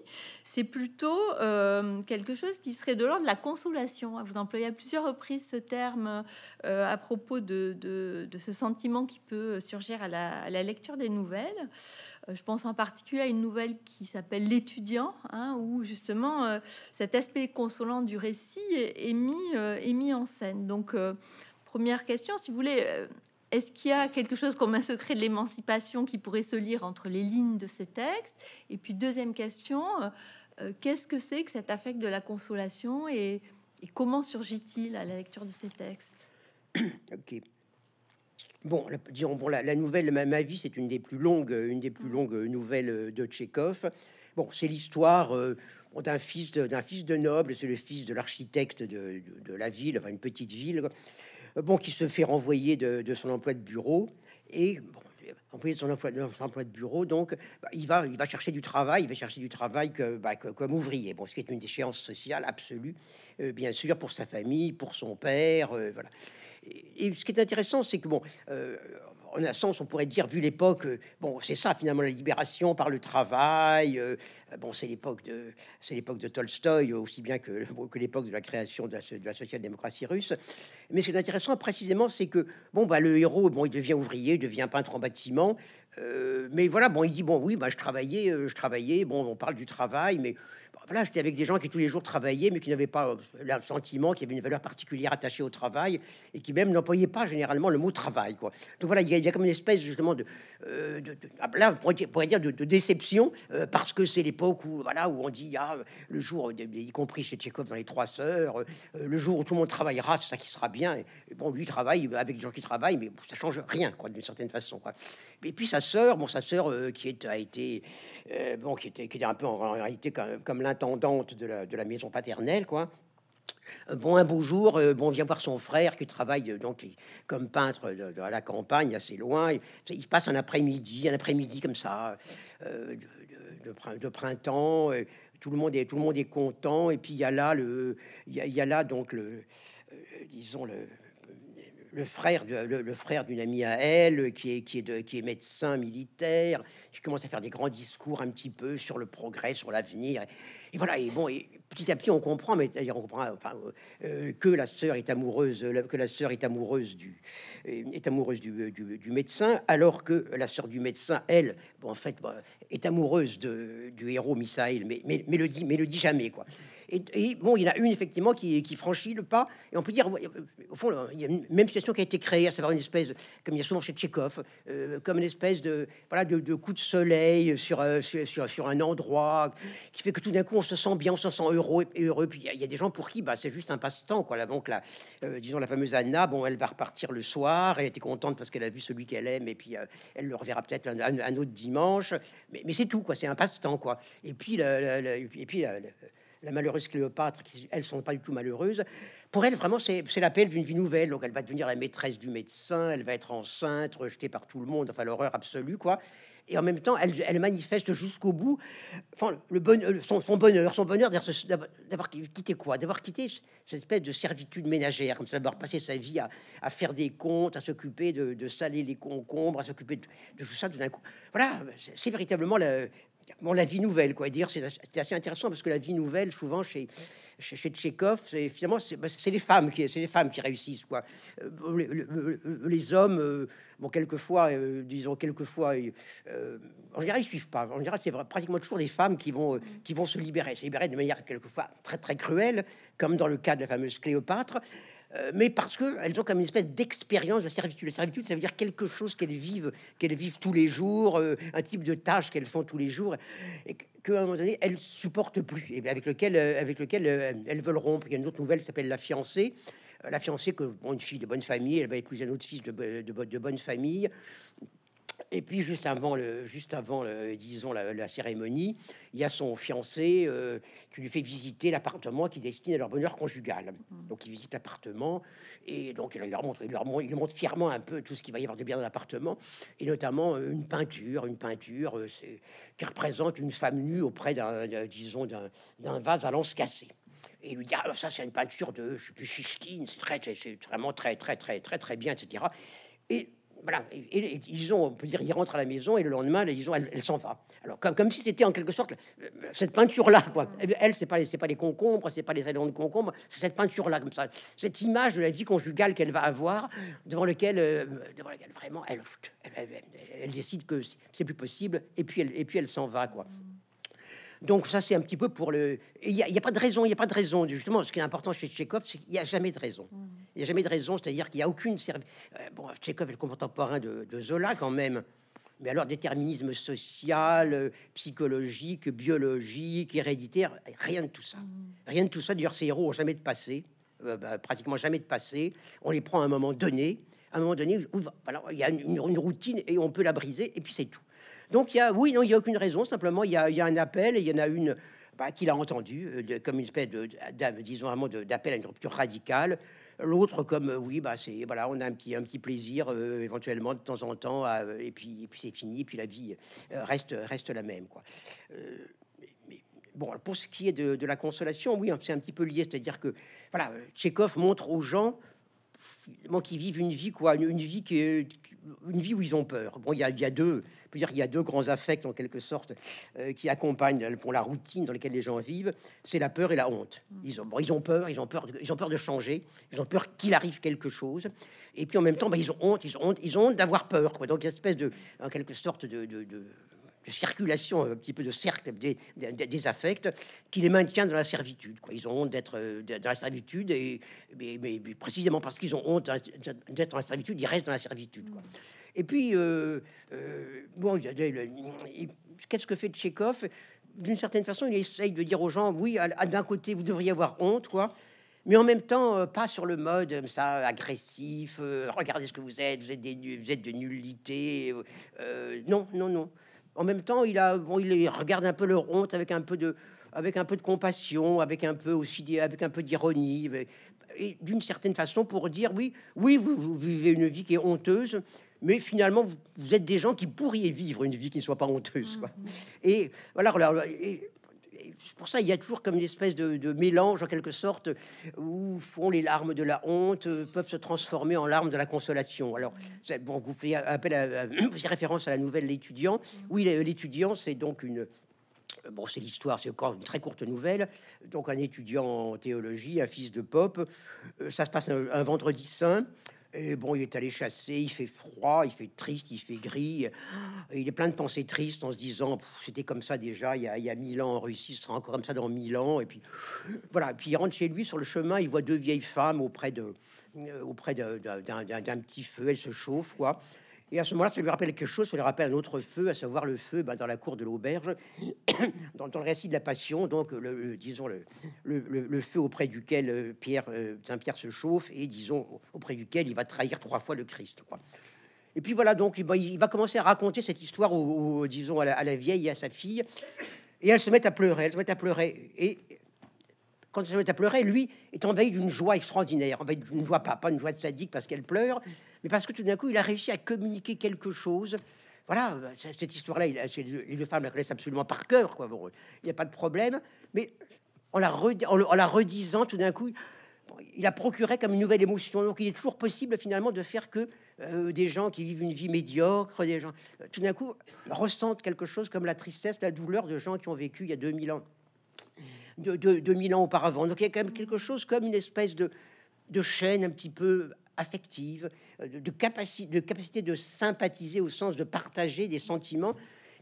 c'est plutôt euh, quelque chose qui serait de l'ordre de la consolation. Vous employez à plusieurs reprises ce terme à propos de, ce sentiment qui peut surgir à la, lecture des nouvelles. Je pense en particulier à une nouvelle qui s'appelle L'étudiant, hein, où justement cet aspect consolant du récit est, mis, est mis en scène. Donc Première question, si vous voulez, euh, est-ce qu'il y a quelque chose comme un secret de l'émancipation qui pourrait se lire entre les lignes de ces textes? Et puis deuxième question, euh, euh, qu'est-ce que c'est que cet affect de la consolation et, comment surgit-il à la lecture de ces textes? *coughs* Ok. Bon, la, disons, bon, la, nouvelle ma, vie, c'est une des plus longues, une des plus longues nouvelles de Tchékov. Bon, c'est l'histoire d'un fils d'un fils de noble, c'est le fils de l'architecte de, la ville, enfin une petite ville, bon, qui se fait renvoyer de, son emploi de bureau et bon, de son emploi de bureau, donc bah, il va il va chercher du travail, il va chercher du travail que, bah, comme ouvrier. Bon, ce qui est une déchéance sociale absolue, euh, bien sûr, pour sa famille, pour son père, euh, voilà. Et, ce qui est intéressant, c'est que bon, en un sens, on pourrait dire, vu l'époque, euh, bon, c'est ça finalement la libération par le travail. Euh, bon, c'est l'époque de, c'est l'époque de Tolstoï aussi bien que, que l'époque de la création de la, social-démocratie russe. Mais ce qui est intéressant précisément, c'est que bon, bah, le héros, bon, il devient ouvrier, il devient peintre en bâtiment. Euh, mais voilà, bon, il dit bon, oui, bah, je travaillais, je travaillais. Bon, on parle du travail, mais voilà, j'étais avec des gens qui tous les jours travaillaient, mais qui n'avaient pas euh, le sentiment qu'il y avait une valeur particulière attachée au travail et qui même n'employaient pas généralement le mot travail. Quoi. Donc voilà, il y, a, comme une espèce justement de, euh, de, ah, là, on pourrait, dire de, déception euh, parce que c'est l'époque où voilà où on dit ah, le jour, y compris chez Tchékov dans les Trois Sœurs, le jour où tout le monde travaillera, c'est ça qui sera bien. Bon, lui travaille avec des gens qui travaillent, mais ça change rien, quoi, d'une certaine façon. Quoi. Et puis sa sœur, bon, sa sœur qui a été bon, qui était, qui était un peu en réalité comme, comme l'intendante de la, maison paternelle, quoi. Euh, bon, un beau jour, euh, bon, on vient voir son frère qui travaille euh, donc comme peintre de, la campagne, assez loin. Il, passe un après-midi, un après-midi comme ça, de, de, printemps. tout le monde est, tout le monde est content. Et puis il y a là le, il y a, là donc le, disons le, le frère, de, le, frère d'une amie à elle, qui est, qui, est de, qui est médecin militaire, qui commence à faire des grands discours un petit peu sur le progrès, sur l'avenir. Et, voilà, et bon, et petit à petit, on comprend, mais d'ailleurs, on comprend enfin, euh, que la sœur est amoureuse, que la sœur est amoureuse du, est amoureuse du, du, médecin, alors que la sœur du médecin, elle, bon, en fait, est amoureuse de, du héros Misaël, mais, mais, mais, le dit, mais le dit jamais, quoi. Et, bon, il y en a une effectivement qui, franchit le pas, et on peut dire, au fond, il y a une même situation qui a été créée, à savoir une espèce, comme il y a souvent chez Tchékov, euh, comme une espèce de, voilà, de, coup de soleil sur, euh, sur, sur, un endroit qui fait que tout d'un coup on se sent bien, on se sent heureux et heureux. Puis il y, a des gens pour qui bah, c'est juste un passe-temps, quoi. Là, donc, là, euh, disons la fameuse Anna, bon, elle va repartir le soir, elle était contente parce qu'elle a vu celui qu'elle aime, et puis elle le reverra peut-être un, autre dimanche, mais, c'est tout, quoi. C'est un passe-temps, quoi. Et puis, et puis la malheureuse Cléopâtre, qui elles sont pas du tout malheureuses. Pour elle, vraiment, c'est l'appel d'une vie nouvelle. Donc, elle va devenir la maîtresse du médecin, elle va être enceinte, rejetée par tout le monde, enfin l'horreur absolue, quoi. Et en même temps, elle, manifeste jusqu'au bout, le bon, euh, son, bonheur, son bonheur d'avoir quitté quoi? D'avoir quitté cette espèce de servitude ménagère, comme ça, d'avoir passé sa vie à, faire des comptes, à s'occuper de, de, saler les concombres, à s'occuper de, tout ça tout d'un coup. Voilà, c'est véritablement la, bon, la vie nouvelle, quoi. Dire, c'est assez intéressant parce que la vie nouvelle, souvent chez chez, Tchekhov, c'est finalement c'est bah, les femmes qui c'est les femmes qui réussissent, quoi. Euh, les, hommes, euh, bon, quelquefois, euh, disons quelquefois, en général, ils suivent pas. En général, c'est pratiquement toujours des femmes qui vont qui vont se libérer, se libérer de manière quelquefois très très cruelle, comme dans le cas de la fameuse Cléopâtre. Euh, mais parce qu'elles ont comme une espèce d'expérience de servitude. La servitude, ça veut dire quelque chose qu'elles vivent, qu'elles vivent tous les jours, euh, un type de tâche qu'elles font tous les jours, et qu'à un moment donné, elles supportent plus, et avec lequel, euh, avec lequel elles veulent rompre. Il y a une autre nouvelle qui s'appelle La fiancée. La fiancée, que bon, une fille de bonne famille, elle va épouser un autre fils de, bonne famille. Et puis juste avant, le, juste avant le, disons la, cérémonie, il y a son fiancé euh, qui lui fait visiter l'appartement qui destine à leur bonheur conjugal. Donc il visite l'appartement et donc il leur montre, il leur montre, il montre fièrement un peu tout ce qu'il va y avoir de bien dans l'appartement et notamment euh, une peinture, une peinture euh, qui représente une femme nue auprès d'un, disons d'un, vase à lance cassée. Et il lui dit ah, ça c'est une peinture de je sais plus c'est très, c'est vraiment très très très très très bien etc. Et voilà, et, ils ont, on peut dire, ils rentrent à la maison et le lendemain, ils ont, elle, s'en va. Alors comme, comme si c'était en quelque sorte euh, cette peinture-là, quoi. Mm. Elle, c'est pas c'est pas les concombres, c'est pas les salons de concombres, c'est cette peinture-là comme ça, cette image de la vie conjugale qu'elle va avoir, devant lequel, euh, devant lequel vraiment, elle, elle, décide que c'est plus possible et puis elle, et puis elle s'en va, quoi. Donc ça, c'est un petit peu pour le... Il n'y a, pas de raison, il n'y a pas de raison. Justement, ce qui est important chez Tchékov, c'est qu'il n'y a jamais de raison. Il n'y a jamais de raison, c'est-à-dire qu'il n'y a aucune... Euh, bon, Tchékov est le contemporain de, Zola quand même. Mais alors, déterminisme social, euh, psychologique, biologique, héréditaire, rien de tout ça. Mmh. Rien de tout ça. D'ailleurs, ces héros ont jamais de passé, euh, bah, pratiquement jamais de passé. On les prend à un moment donné. À un moment donné, alors, il y a une, routine et on peut la briser, et puis c'est tout. Donc il y a, oui, non, il y a aucune raison. Simplement, il y a, il y a un appel et il y en a une bah, qu'il a entendu euh, comme une espèce de, disons vraiment d'appel à une rupture radicale. L'autre comme euh, oui, bah c'est voilà, on a un petit un petit plaisir euh, éventuellement de temps en temps, et puis et puis c'est fini, puis la vie reste la même quoi. Bon, pour ce qui est de, la consolation, oui, c'est un petit peu lié, c'est-à-dire que voilà, Tchékov montre aux gens qui vivent une vie quoi, une, vie qui une vie où ils ont peur. Bon, il y a, il y a deux, peut dire, il y a deux grands affects en quelque sorte euh, qui accompagnent pour la routine dans laquelle les gens vivent. C'est la peur et la honte. Ils ont, bon, ils ont peur, ils ont peur, de, ils ont peur de changer, ils ont peur qu'il arrive quelque chose. Et puis en même temps, bah, ils ont honte, ils ont honte, ils ont honte d'avoir peur. Quoi. Donc, une espèce de, en quelque sorte de, de, de circulation, un petit peu de cercle des, des, affects qui les maintient dans la servitude. Quoi. Ils ont honte d'être euh, dans la servitude, et, mais, précisément parce qu'ils ont honte d'être dans la servitude, ils restent dans la servitude. Quoi. Et puis, euh, euh, bon, qu'est-ce que fait Tchékov? D'une certaine façon, il essaye de dire aux gens, oui, d'un côté, vous devriez avoir honte, quoi, mais en même temps, pas sur le mode ça agressif. regardez ce que vous êtes, vous êtes, des, vous êtes de nullité. non, non, non. En même temps, il a, bon, il regarde un peu leur honte avec un peu de, avec un peu de compassion, avec un peu aussi, avec un peu d'ironie, et d'une certaine façon pour dire oui, oui, vous, vivez une vie qui est honteuse, mais finalement, vous, êtes des gens qui pourriez vivre une vie qui ne soit pas honteuse. Quoi. Mmh, mmh. Et voilà, et, pour ça, il y a toujours comme une espèce de, mélange, en quelque sorte, où font les larmes de la honte euh, peuvent se transformer en larmes de la consolation. Alors, bon, vous faites appel à, *clears throat* référence à la nouvelle L'étudiant. Oui, l'étudiant, c'est donc une, Bon, c'est l'histoire, c'est encore une très courte nouvelle. Donc, un étudiant en théologie, un fils de Pope. Euh, ça se passe un vendredi saint. Et bon, il est allé chasser, il fait froid, il fait triste, il fait gris. Il est plein de pensées tristes en se disant c'était comme ça déjà il y, a, il y a mille ans en Russie, ce sera encore comme ça dans mille ans. Et puis *sniffs* voilà, puis il rentre chez lui sur le chemin, il voit deux vieilles femmes auprès de euh, auprès d'un petit feu, elles se chauffent quoi. Et à ce moment-là, ça lui rappelle quelque chose, ça lui rappelle un autre feu, à savoir le feu bah, dans la cour de l'auberge, *coughs* dans, le récit de la Passion, donc le, disons le, feu auprès duquel euh, Pierre, euh, Saint Pierre se chauffe et disons auprès duquel il va trahir trois fois le Christ. Et puis voilà, donc il va commencer à raconter cette histoire, au, disons à la, vieille et à sa fille, et elles se mettent à pleurer, elles se mettent à pleurer, et quand elles se mettent à pleurer, lui est envahi d'une joie extraordinaire, envahi d'une joie pas, pas une joie de sadique parce qu'elle pleure, mais parce que tout d'un coup, il a réussi à communiquer quelque chose. Voilà, cette histoire-là, les deux femmes la connaissent absolument par cœur, quoi. Il n'y a pas de problème, mais en la, redisant, tout d'un coup, il a procuré comme une nouvelle émotion. Donc, il est toujours possible finalement de faire que euh, des gens qui vivent une vie médiocre, des gens, euh, tout d'un coup, ressentent quelque chose comme la tristesse, la douleur de gens qui ont vécu il y a 2000 ans, de, 2000 ans auparavant. Donc, il y a quand même quelque chose comme une espèce de, de chaîne un petit peu affective, euh, de, capacité, de capacité de sympathiser au sens de partager des sentiments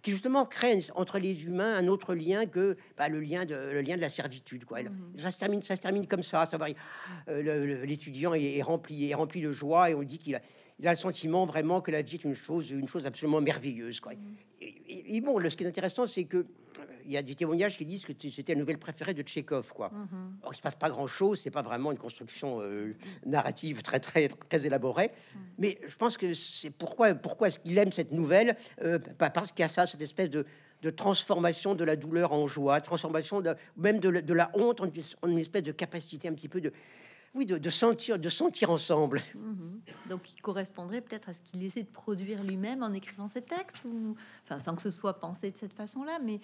qui justement créent entre les humains un autre lien que bah, le lien de le lien de la servitude quoi. Mmh. Ça se termine ça se termine comme ça, ça. Euh, l'étudiant est, rempli est rempli de joie et on dit qu'il a il a le sentiment vraiment que la vie est une chose une chose absolument merveilleuse quoi. Mmh. Et, bon, le, ce qui est intéressant, c'est que il y a des témoignages qui disent que c'était la nouvelle préférée de Tchékov, quoi. Mhm. Alors, il se passe pas grand-chose, c'est pas vraiment une construction euh, narrative très très très élaborée, Mhm. mais je pense que c'est pourquoi pourquoi est-ce qu'il aime cette nouvelle euh, pas Parce qu'il y a ça, cette espèce de de transformation de la douleur en joie, transformation de, même de, la- de la honte en une espèce de capacité un petit peu de oui de, de sentir de sentir ensemble. Mhm. Donc, il correspondrait peut-être à ce qu'il essaie de produire lui-même en écrivant ses textes, ou enfin, sans que ce soit pensé de cette façon-là, mais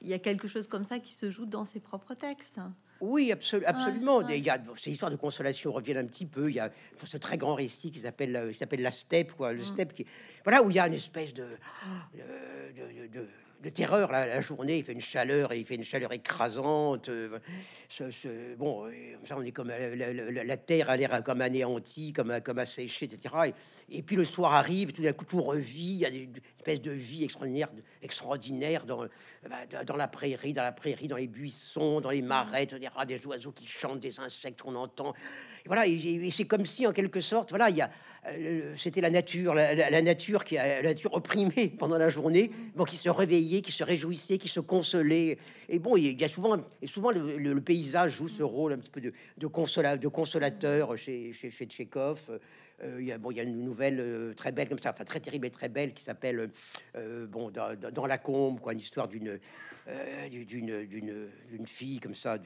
il y a quelque chose comme ça qui se joue dans ses propres textes. Oui, absolu- absolument. ouais. Il y a ces histoires de consolation reviennent un petit peu. Il y a ce très grand récit qui s'appelle euh, qui s'appelle la steppe, quoi, le Mm. steppe qui voilà où il y a une espèce de de, de- de- de terreur la, la journée. Il fait une chaleur et il fait une chaleur écrasante. euh, ce- bon, euh, ça on est comme euh, la, terre a l'air comme anéantie, comme comme asséchée, etc. Et, puis le soir arrive, tout d'un coup tout revit. Il y a une espèce de vie extraordinaire, extraordinaire dans bah, dans- dans la prairie, dans la prairie, dans les buissons, dans les marais, etc., des oiseaux qui chantent, des insectes qu'on entend. Et voilà, et, c'est comme si en quelque sorte, voilà, il y a, euh, c'était la nature, la, nature qui a la nature opprimée *laughs* pendant la journée, bon, qui se réveillait, qui se réjouissait, qui se consolait. Et bon, il y a souvent, et souvent le, paysage joue ce rôle un petit peu de, de, consola, de consolateur chez, chez, chez Tchekhov. Euh, il y a, bon, il y a une nouvelle euh, très belle comme ça, enfin très terrible et très belle qui s'appelle euh, bon dans, la combe, quoi, une histoire d'une d'une d'une fille comme ça,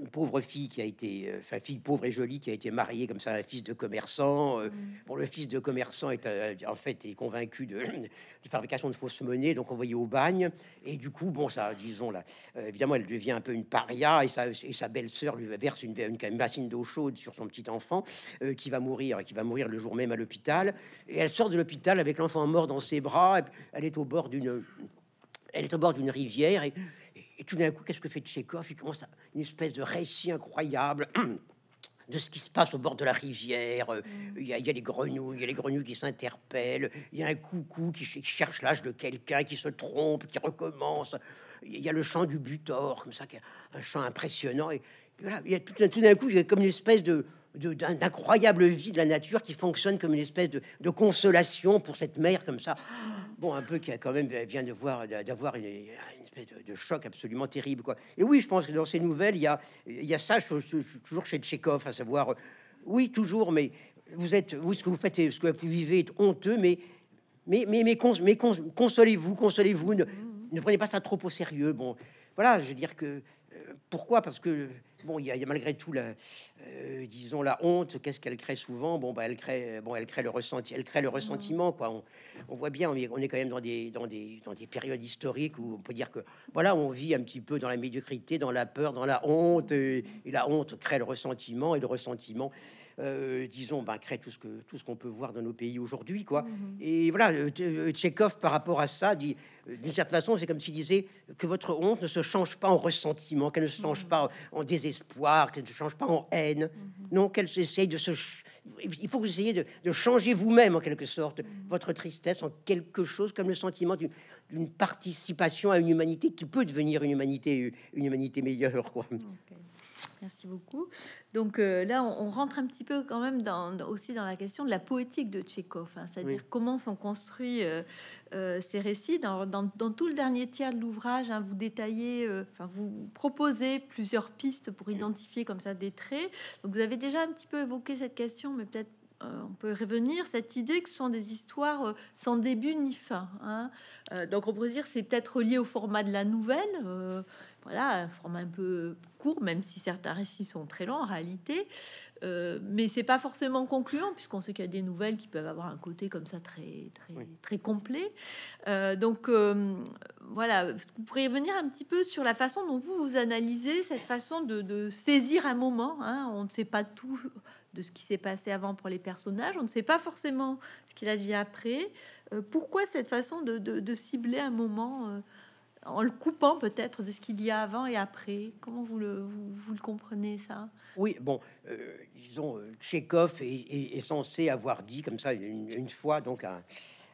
une pauvre fille qui a été, euh, enfin fille pauvre et jolie qui a été mariée comme ça à un fils de commerçant. euh, Bon, le fils de commerçant est euh, en fait est convaincu de, *clears throat* de fabrication de fausses monnaies, donc envoyé au bagne. Et du coup, bon, ça, disons là, évidemment, elle devient un peu une paria et sa, et sa belle-sœur lui verse une, une, une bassine d'eau chaude sur son petit enfant euh, qui va mourir, qui va mourir le jour même à l'hôpital. Et elle sort de l'hôpital avec l'enfant mort dans ses bras. Elle est au bord d'une elle est au bord d'une rivière et, et- tout d'un coup, qu'est-ce que fait Tchékov? Il commence à une espèce de récit incroyable *clears throat* de ce qui se passe au bord de la rivière. Euh, Il y, a, il y a les grenouilles, il y a les grenouilles qui s'interpellent. Il y a un coucou qui, ch- qui cherche l'âge de quelqu'un, qui se trompe, qui recommence. Il y a le chant du butor, comme ça, qui est un chant impressionnant. Et, voilà, il y a tout, d'un- tout d'un coup, il y a comme une espèce de d'incroyable vie de la nature qui fonctionne comme une espèce de, de consolation pour cette mère comme ça bon un peu qui a quand même vient de voir d'avoir une, espèce de, choc absolument terrible quoi. Et oui je pense que dans ces nouvelles il y a y a ça je- toujours chez Tchekhov à savoir euh, oui toujours mais vous êtes vous ce que vous faites et ce que vous vivez est honteux mais mais mais mais, cons- mais cons- consolez-vous consolez-vous ne, ne prenez pas ça trop au sérieux. Bon voilà je veux dire que euh, pourquoi? Parce que bon il y, a il y a malgré tout la euh, disons la honte qu'est-ce qu'elle crée souvent? Bon bah elle crée bon elle crée le ressenti elle crée le ressentiment quoi. On, on voit bien on est, on est quand même dans des dans des dans des périodes historiques où on peut dire que voilà on vit un petit peu dans la médiocrité dans la peur dans la honte et, et la honte crée le ressentiment et le ressentiment euh, disons ben, crée tout ce que tout ce qu'on peut voir dans nos pays aujourd'hui quoi. Et voilà euh, T- euh, Tchekhov par rapport à ça dit d'une certaine façon c'est comme s'il disait que votre honte ne se change pas en ressentiment qu'elle ne se change pas en désespoir qu'elle ne se change pas en haine. Non qu'elle essaye de se il faut que vous essayiez de, de changer vous-même en quelque sorte votre tristesse en quelque chose comme le sentiment d'une participation à une humanité qui peut devenir une humanité une humanité meilleure quoi. Merci beaucoup. Donc euh, là, on, on rentre un petit peu quand même dans, dans- aussi dans la question de la poétique de Tchékov, hein, c'est-à-dire Oui. comment sont construits euh, euh, ces récits. Dans, dans- dans tout le dernier tiers de l'ouvrage, hein, vous détaillez, enfin vous proposez plusieurs pistes pour identifier comme ça des traits. Donc vous avez déjà un petit peu évoqué cette question, mais peut-être on peut revenir cette idée que ce sont des histoires sans début ni fin. hein. Donc on pourrait dire c'est peut-être lié au format de la nouvelle. Voilà, un format un peu court, même si certains récits sont très longs en réalité. Euh, mais c'est pas forcément concluant, puisqu'on sait qu'il y a des nouvelles qui peuvent avoir un côté comme ça très, très, Oui. très complet. Euh, donc euh, voilà, vous pourriez venir un petit peu sur la façon dont vous vous analysez cette façon de, de saisir un moment. hein? On ne sait pas tout de ce qui s'est passé avant pour les personnages, on ne sait pas forcément ce qu'il advient après. Euh, pourquoi cette façon de, de- de cibler un moment euh, en le coupant peut-être de ce qu'il y a avant et après Comment vous le, vous, vous le comprenez ça? Oui, bon, euh, disons, euh, Tchekhov est, est- est censé avoir dit comme ça une, une fois donc à,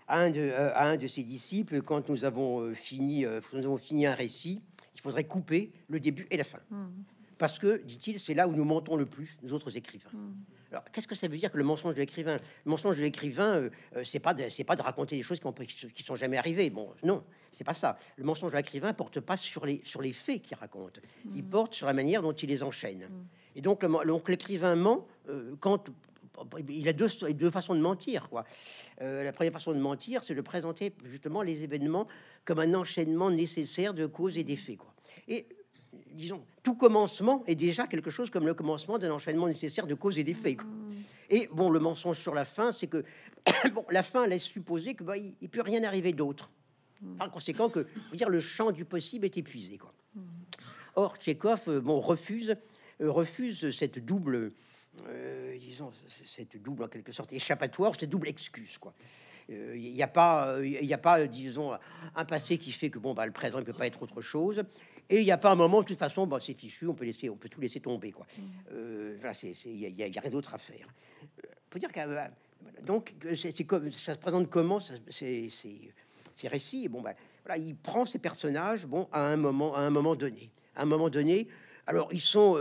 à un de, à un de ses disciples quand nous avons euh, fini, euh, nous avons fini un récit, il faudrait couper le début et la fin. Hmm. Parce que, dit-il, c'est là où nous mentons le plus, nous autres écrivains. Hmm. Alors, qu'est-ce que ça veut dire que le mensonge de l'écrivain? Le mensonge de l'écrivain, euh, euh, c'est pas c'est pas de raconter des choses qui, ont, qui sont jamais arrivées. Bon, non, c'est pas ça. Le mensonge de l'écrivain porte pas sur les sur les faits qu'il raconte. Il hmm. porte sur la manière dont il les enchaîne. Hmm. Et donc, donc l'écrivain ment euh, quand il a deux, deux façons de mentir. Quoi. la première façon de mentir, c'est de présenter justement les événements comme un enchaînement nécessaire de causes et d'effets. Quoi. Et disons, tout commencement est déjà quelque chose comme le commencement d'un enchaînement nécessaire de causes et d'effets. Mm. Et bon, le mensonge sur la fin, c'est que *coughs* bon, la fin laisse supposer que bah, il, peut rien arriver d'autre. Mm. Par conséquent, que dire le champ du possible est épuisé. Quoi. Mm. Or, Tchekhov euh, bon, refuse, euh, refuse cette double, euh, disons, cette double en quelque sorte échappatoire, cette double excuse. Quoi il n'y a pas, il a pas, disons, un passé qui fait que bon, bah, le présent ne peut pas être autre chose. Et il n'y a pas un moment, de toute façon, bon, c'est fichu, on peut laisser, on peut tout laisser tomber, quoi. Mm. Euh, il y, a rien d'autre à faire. Euh, faut dire que euh, donc c'est, comme ça se présente comment ces récits. Bon, ben voilà, il prend ces personnages, bon, à un moment, à un moment donné, à un moment donné. Alors ils sont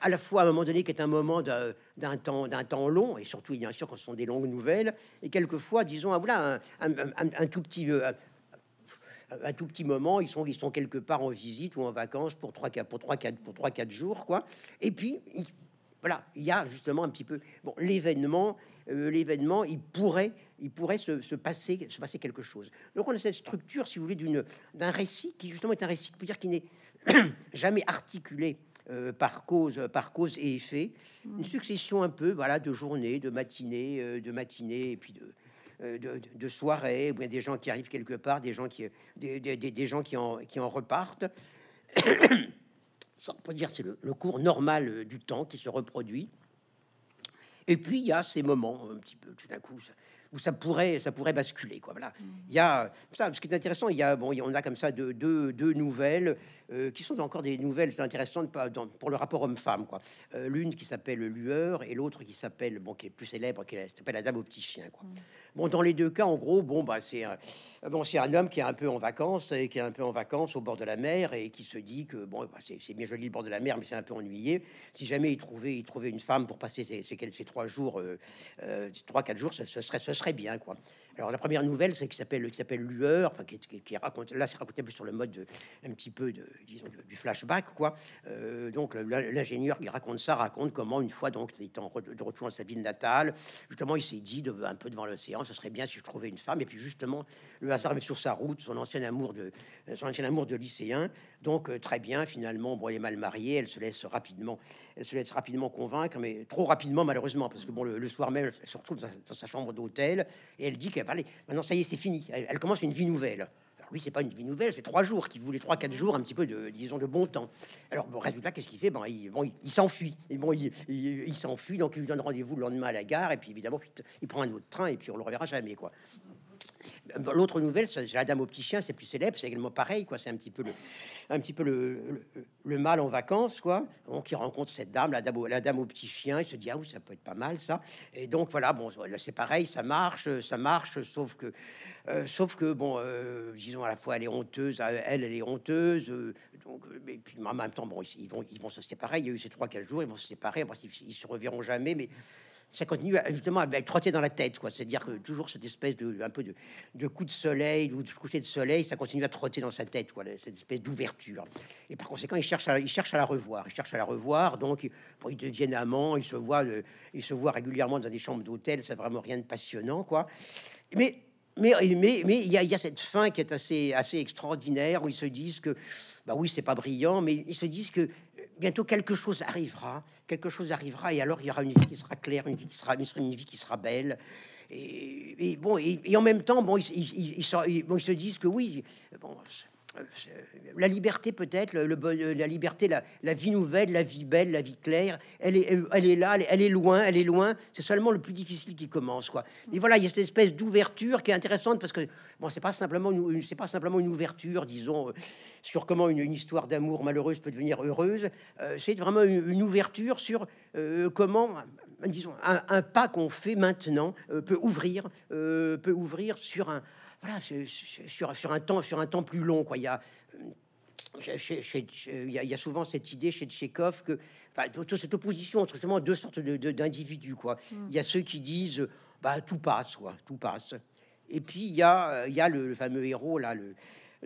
à la fois à un moment donné qui est un moment d'un temps d'un temps long et surtout bien sûr quand ce sont des longues nouvelles et quelquefois disons ah, voilà un, un tout petit un tout petit moment, ils sont, ils sont quelque part en visite ou en vacances pour 3 pour 3 4 pour 3 4 jours quoi. Et puis voilà, il y a justement un petit peu bon l'événement euh, l'événement, il pourrait il pourrait se, passer se passer quelque chose. Donc on a cette structure si vous voulez d'une d'un récit qui justement est un récit peut dire qui n'est *clears throat* jamais articulé euh, par cause, par cause et effet, une mmh. succession un peu, voilà, de journées, de matinées, euh, de matinées, et puis de, euh, de, soirée, ou bien des gens qui arrivent quelque part, des gens qui, des, gens qui en, qui en repartent. *coughs* Ça, peut dire c'est le, cours normal euh, du temps qui se reproduit. Et puis il y a ces moments un petit peu tout d'un coup où ça pourrait ça pourrait basculer quoi. Voilà. Il y a ça. Ce qui est intéressant, il y a bon, on a comme ça deux, deux, nouvelles euh, qui sont encore des nouvelles intéressantes pour le rapport homme-femme quoi. L'une qui s'appelle Lueur et l'autre qui s'appelle bon qui est plus célèbre qui s'appelle La Dame au petit chien quoi. Mm. Bon, dans les deux cas, en gros, bon, bah, c'est bon, c'est un homme qui est un peu en vacances et qui est un peu en vacances au bord de la mer et qui se dit que bon, bah, c'est bien joli le bord de la mer, mais c'est un peu ennuyé. Si jamais il trouvait, il trouvait une femme pour passer ces, ces, ces trois jours, euh, euh, trois quatre jours, ce, serait, ce serait bien, quoi. Alors la première nouvelle, c'est qui s'appelle qui s'appelle Lueur, enfin qui, raconte là c'est raconté sur le mode de, un petit peu de disons du flashback quoi. Euh, donc l'ingénieur qui raconte ça raconte comment une fois donc étant de retour dans sa ville natale, justement il s'est dit de, un peu devant l'océan, ce serait bien si je trouvais une femme et puis justement le hasard met sur sa route son ancien amour de son ancien amour de lycéen. Donc euh, très bien finalement bon elle est mal mariée, elle se laisse rapidement elle se laisse rapidement convaincre mais trop rapidement malheureusement parce que bon le, soir même elle se retrouve dans sa, chambre d'hôtel et elle dit qu'elle maintenant ça y est, c'est fini. Elle, commence une vie nouvelle. Alors lui, c'est pas une vie nouvelle, c'est trois jours qu'il voulait, trois, quatre jours, un petit peu de, disons, de bon temps. Alors, bon, résultat, qu'est-ce qu'il fait? Bon, Il, il, s'enfuit. Et bon, il, il s'enfuit, donc il lui donne rendez-vous le lendemain à la gare, et puis évidemment, il prend un autre train, et puis on le reverra jamais, quoi. L'autre nouvelle, c'est la dame au petit chien, c'est plus célèbre, c'est également pareil, quoi. C'est un petit peu le, mal en vacances, quoi. Donc il rencontre cette dame, la dame, au petit chien, il se dit ah ça peut être pas mal ça. Et donc voilà, bon, c'est pareil, ça marche, ça marche, sauf que, euh, sauf que bon, euh, disons à la fois elle est honteuse, elle, elle est honteuse, euh, donc, mais puis en même temps, bon, ils, vont, ils vont se séparer. Il y a eu ces trois quatre jours, ils vont se séparer. ils, ils se reverront jamais, mais ça continue justement à trotter dans la tête, quoi. C'est-à-dire que toujours cette espèce de un peu de, coup de soleil ou de coucher de soleil, ça continue à trotter dans sa tête, quoi. Cette espèce d'ouverture. Et par conséquent, il cherche à, il à la revoir. Il cherche à la revoir. Donc, ils deviennent amants. Ils se voient, ils se voient régulièrement dans des chambres d'hôtel. C'est vraiment rien de passionnant, quoi. Mais mais, mais, mais il y, a, y a cette fin qui est assez, assez extraordinaire où ils se disent que, bah oui, c'est pas brillant, mais ils se disent que bientôt quelque chose arrivera, quelque chose arrivera, et alors il y aura une vie qui sera claire, une vie qui sera, une, vie qui sera belle. Et, bon, et, en même temps, bon, ils, se disent que oui, bon, la liberté peut-être, le, la liberté, la, vie nouvelle, la vie belle, la vie claire, elle est, elle est là, elle est, loin, elle est loin. C'est seulement le plus difficile qui commence, quoi. Et voilà, il y a cette espèce d'ouverture qui est intéressante parce que bon, c'est pas simplement, c'est pas simplement une ouverture, disons, sur comment une, histoire d'amour malheureuse peut devenir heureuse. Euh, c'est vraiment une, ouverture sur euh, comment disons, un, pas qu'on fait maintenant peut ouvrir, peut ouvrir sur un, voilà, sur, sur, un temps, sur un temps plus long. Quoi. Il y a, il y, a souvent cette idée chez Tchékov que enfin, toute cette opposition entre justement deux sortes d'individus. quoi. Mm. Il y a ceux qui disent bah, tout passe, quoi, tout passe. Et puis il y a, il y a le, fameux héros là, le,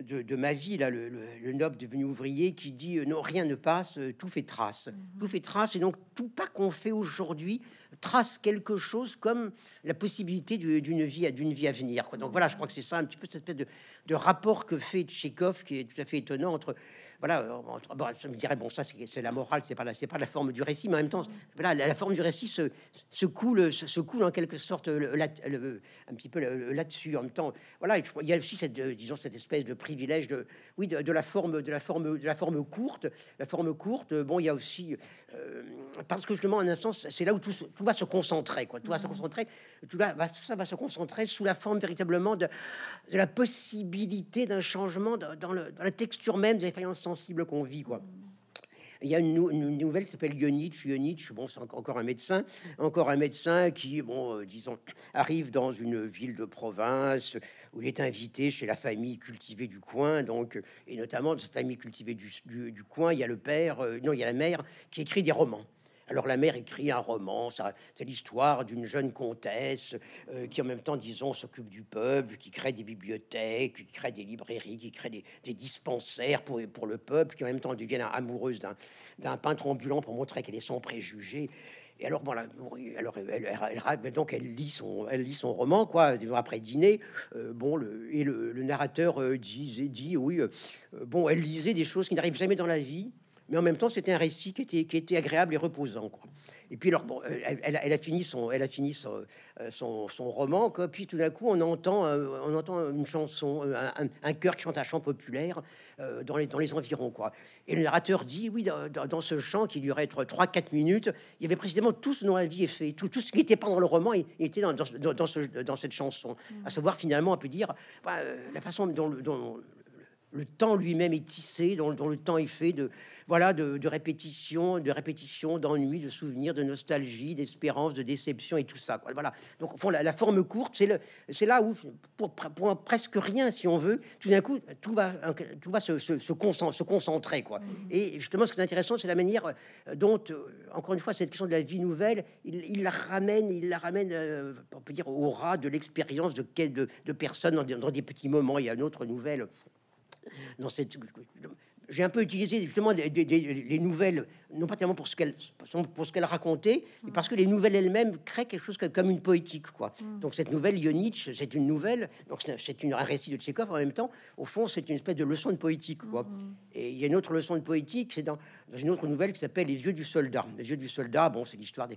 de, ma vie, là, le, noble devenu ouvrier, qui dit non, rien ne passe, tout fait trace, mm-hmm. tout fait trace, et donc tout pas qu'on fait aujourd'hui trace quelque chose comme la possibilité d'une vie, d'une vie à venir. Quoi. Donc voilà, je crois que c'est ça un petit peu cette espèce de, de rapport que fait Tchékov, qui est tout à fait étonnant entre voilà, bon, ça me dirait, bon, ça c'est la morale, c'est pas la, pas la forme du récit, mais en même temps, voilà, la, forme du récit se, se coule, se, coule en quelque sorte le, un petit peu là-dessus. En même temps, voilà, il y a aussi cette, disons, cette espèce de privilège de, oui, de, la forme, de la forme, de la forme courte, la forme courte. Bon, il y a aussi, euh, parce que justement, en un sens, c'est là où tout, tout, va se concentrer, quoi. Tout va se concentrer, tout, va, tout ça va se concentrer sous la forme véritablement de, la possibilité d'un changement dans, la texture même des expériences sensible qu'on vit, quoi. Il y a une, nouvelle qui s'appelle Yonich. Yonich, bon, c'est encore un médecin, encore un médecin qui, bon, euh, disons, arrive dans une ville de province où il est invité chez la famille cultivée du coin, donc, et notamment de cette famille cultivée du, du, coin, il y a le père, euh, non, il y a la mère qui écrit des romans. Alors la mère écrit un roman, c'est l'histoire d'une jeune comtesse euh, qui en même temps, disons, s'occupe du peuple, qui crée des bibliothèques, qui crée des librairies, qui crée des, dispensaires pour, pour le peuple, qui en même temps devient amoureuse d'un peintre ambulant pour montrer qu'elle est sans préjugés. Et alors, bon, alors elle, donc elle lit son, elle lit son roman, quoi, après dîner. Euh, bon, le, et le, narrateur euh, dit, dit, oui, bon, elle lisait des choses qui n'arrivent jamais dans la vie mais en même temps, c'était un récit qui était, qui était agréable et reposant. Quoi. Et puis, alors, bon, elle, a fini son, elle a fini son, euh, son, roman. Quoi. Puis tout d'un coup, on entend, euh, on entend une chanson, euh, un, un chœur qui chante un chant populaire dans, les, dans les environs. Quoi. Et le narrateur dit oui, dans, ce chant qui durait 3-4 minutes, il y avait précisément tout ce dont la vie est fait, tout, tout ce qui était pas dans le roman était dans, dans, dans, ce, dans cette chanson. À savoir, finalement, on peut dire bah, la façon dont, dont le temps lui-même est tissé, dont, le temps est fait de voilà de, répétition, de répétition, d'ennui, de souvenirs, de nostalgie, d'espérance, de déception et tout ça. Quoi. Voilà. Donc, fond, la, forme courte, c'est c'est là où pour, presque rien, si on veut, tout d'un coup, tout va, tout va se, se, se, concentrer, quoi. Mmh. Et justement, ce qui est intéressant, c'est la manière euh, dont, euh, encore une fois, cette question de la vie nouvelle, il, la ramène, il la ramène, euh, on peut dire, au ras de l'expérience de, de, de personnes dans, dans des petits moments. Il y a une autre nouvelle dans cette j'ai un peu utilisé justement les, nouvelles, non pas tellement pour ce qu'elles pour ce racontait, mais parce que les nouvelles elles-mêmes créent quelque chose comme une poétique, quoi. Mm. Donc cette nouvelle Yonich, c'est une nouvelle, donc c'est un récit de Tchékov en même temps. Au fond, c'est une espèce de leçon de poétique, quoi. Mm. Et il y a une autre leçon de poétique, c'est dans, une autre nouvelle qui s'appelle Les yeux du soldat. Les yeux du soldat, bon, c'est l'histoire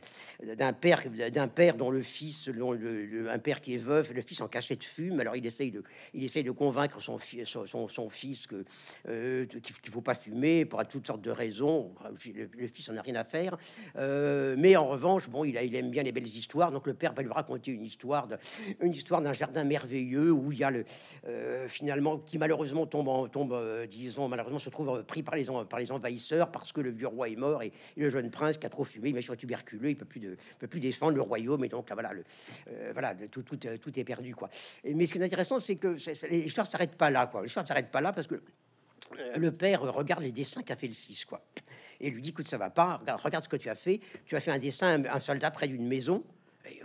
d'un père, d'un père dont le fils, le, un père qui est veuf, le fils en cachette fume. Alors il essaye de, il essaye de convaincre son, son, son, fils que euh, qu'il faut pas fumer pour toutes sortes de raisons. Le, fils en a rien à faire. Euh, mais en revanche, bon, il, il aime bien les belles histoires. Donc le père va lui raconter une histoire, histoire d'un jardin merveilleux où il y a le euh, finalement qui malheureusement tombe, en, tombe, euh, disons malheureusement se trouve pris par les par les envahisseurs parce que le vieux roi est mort et, le jeune prince qui a trop fumé, mais soit tuberculeux, il peut plus peut plus défendre le royaume et donc là voilà, le, voilà, tout, tout, tout, est perdu quoi. mais ce qui est intéressant, c'est que l'histoire s'arrête pas là quoi. L'histoire s'arrête pas là parce que le père regarde les dessins qu'a fait le fils, quoi. Et lui dit, écoute, ça va pas, regarde, regarde ce que tu as fait. Tu as fait un dessin, un, soldat près d'une maison.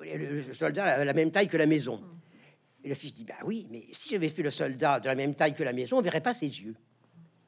le, soldat a la même taille que la maison. Et le fils dit, bah oui, mais si j'avais fait le soldat de la même taille que la maison, on verrait pas ses yeux.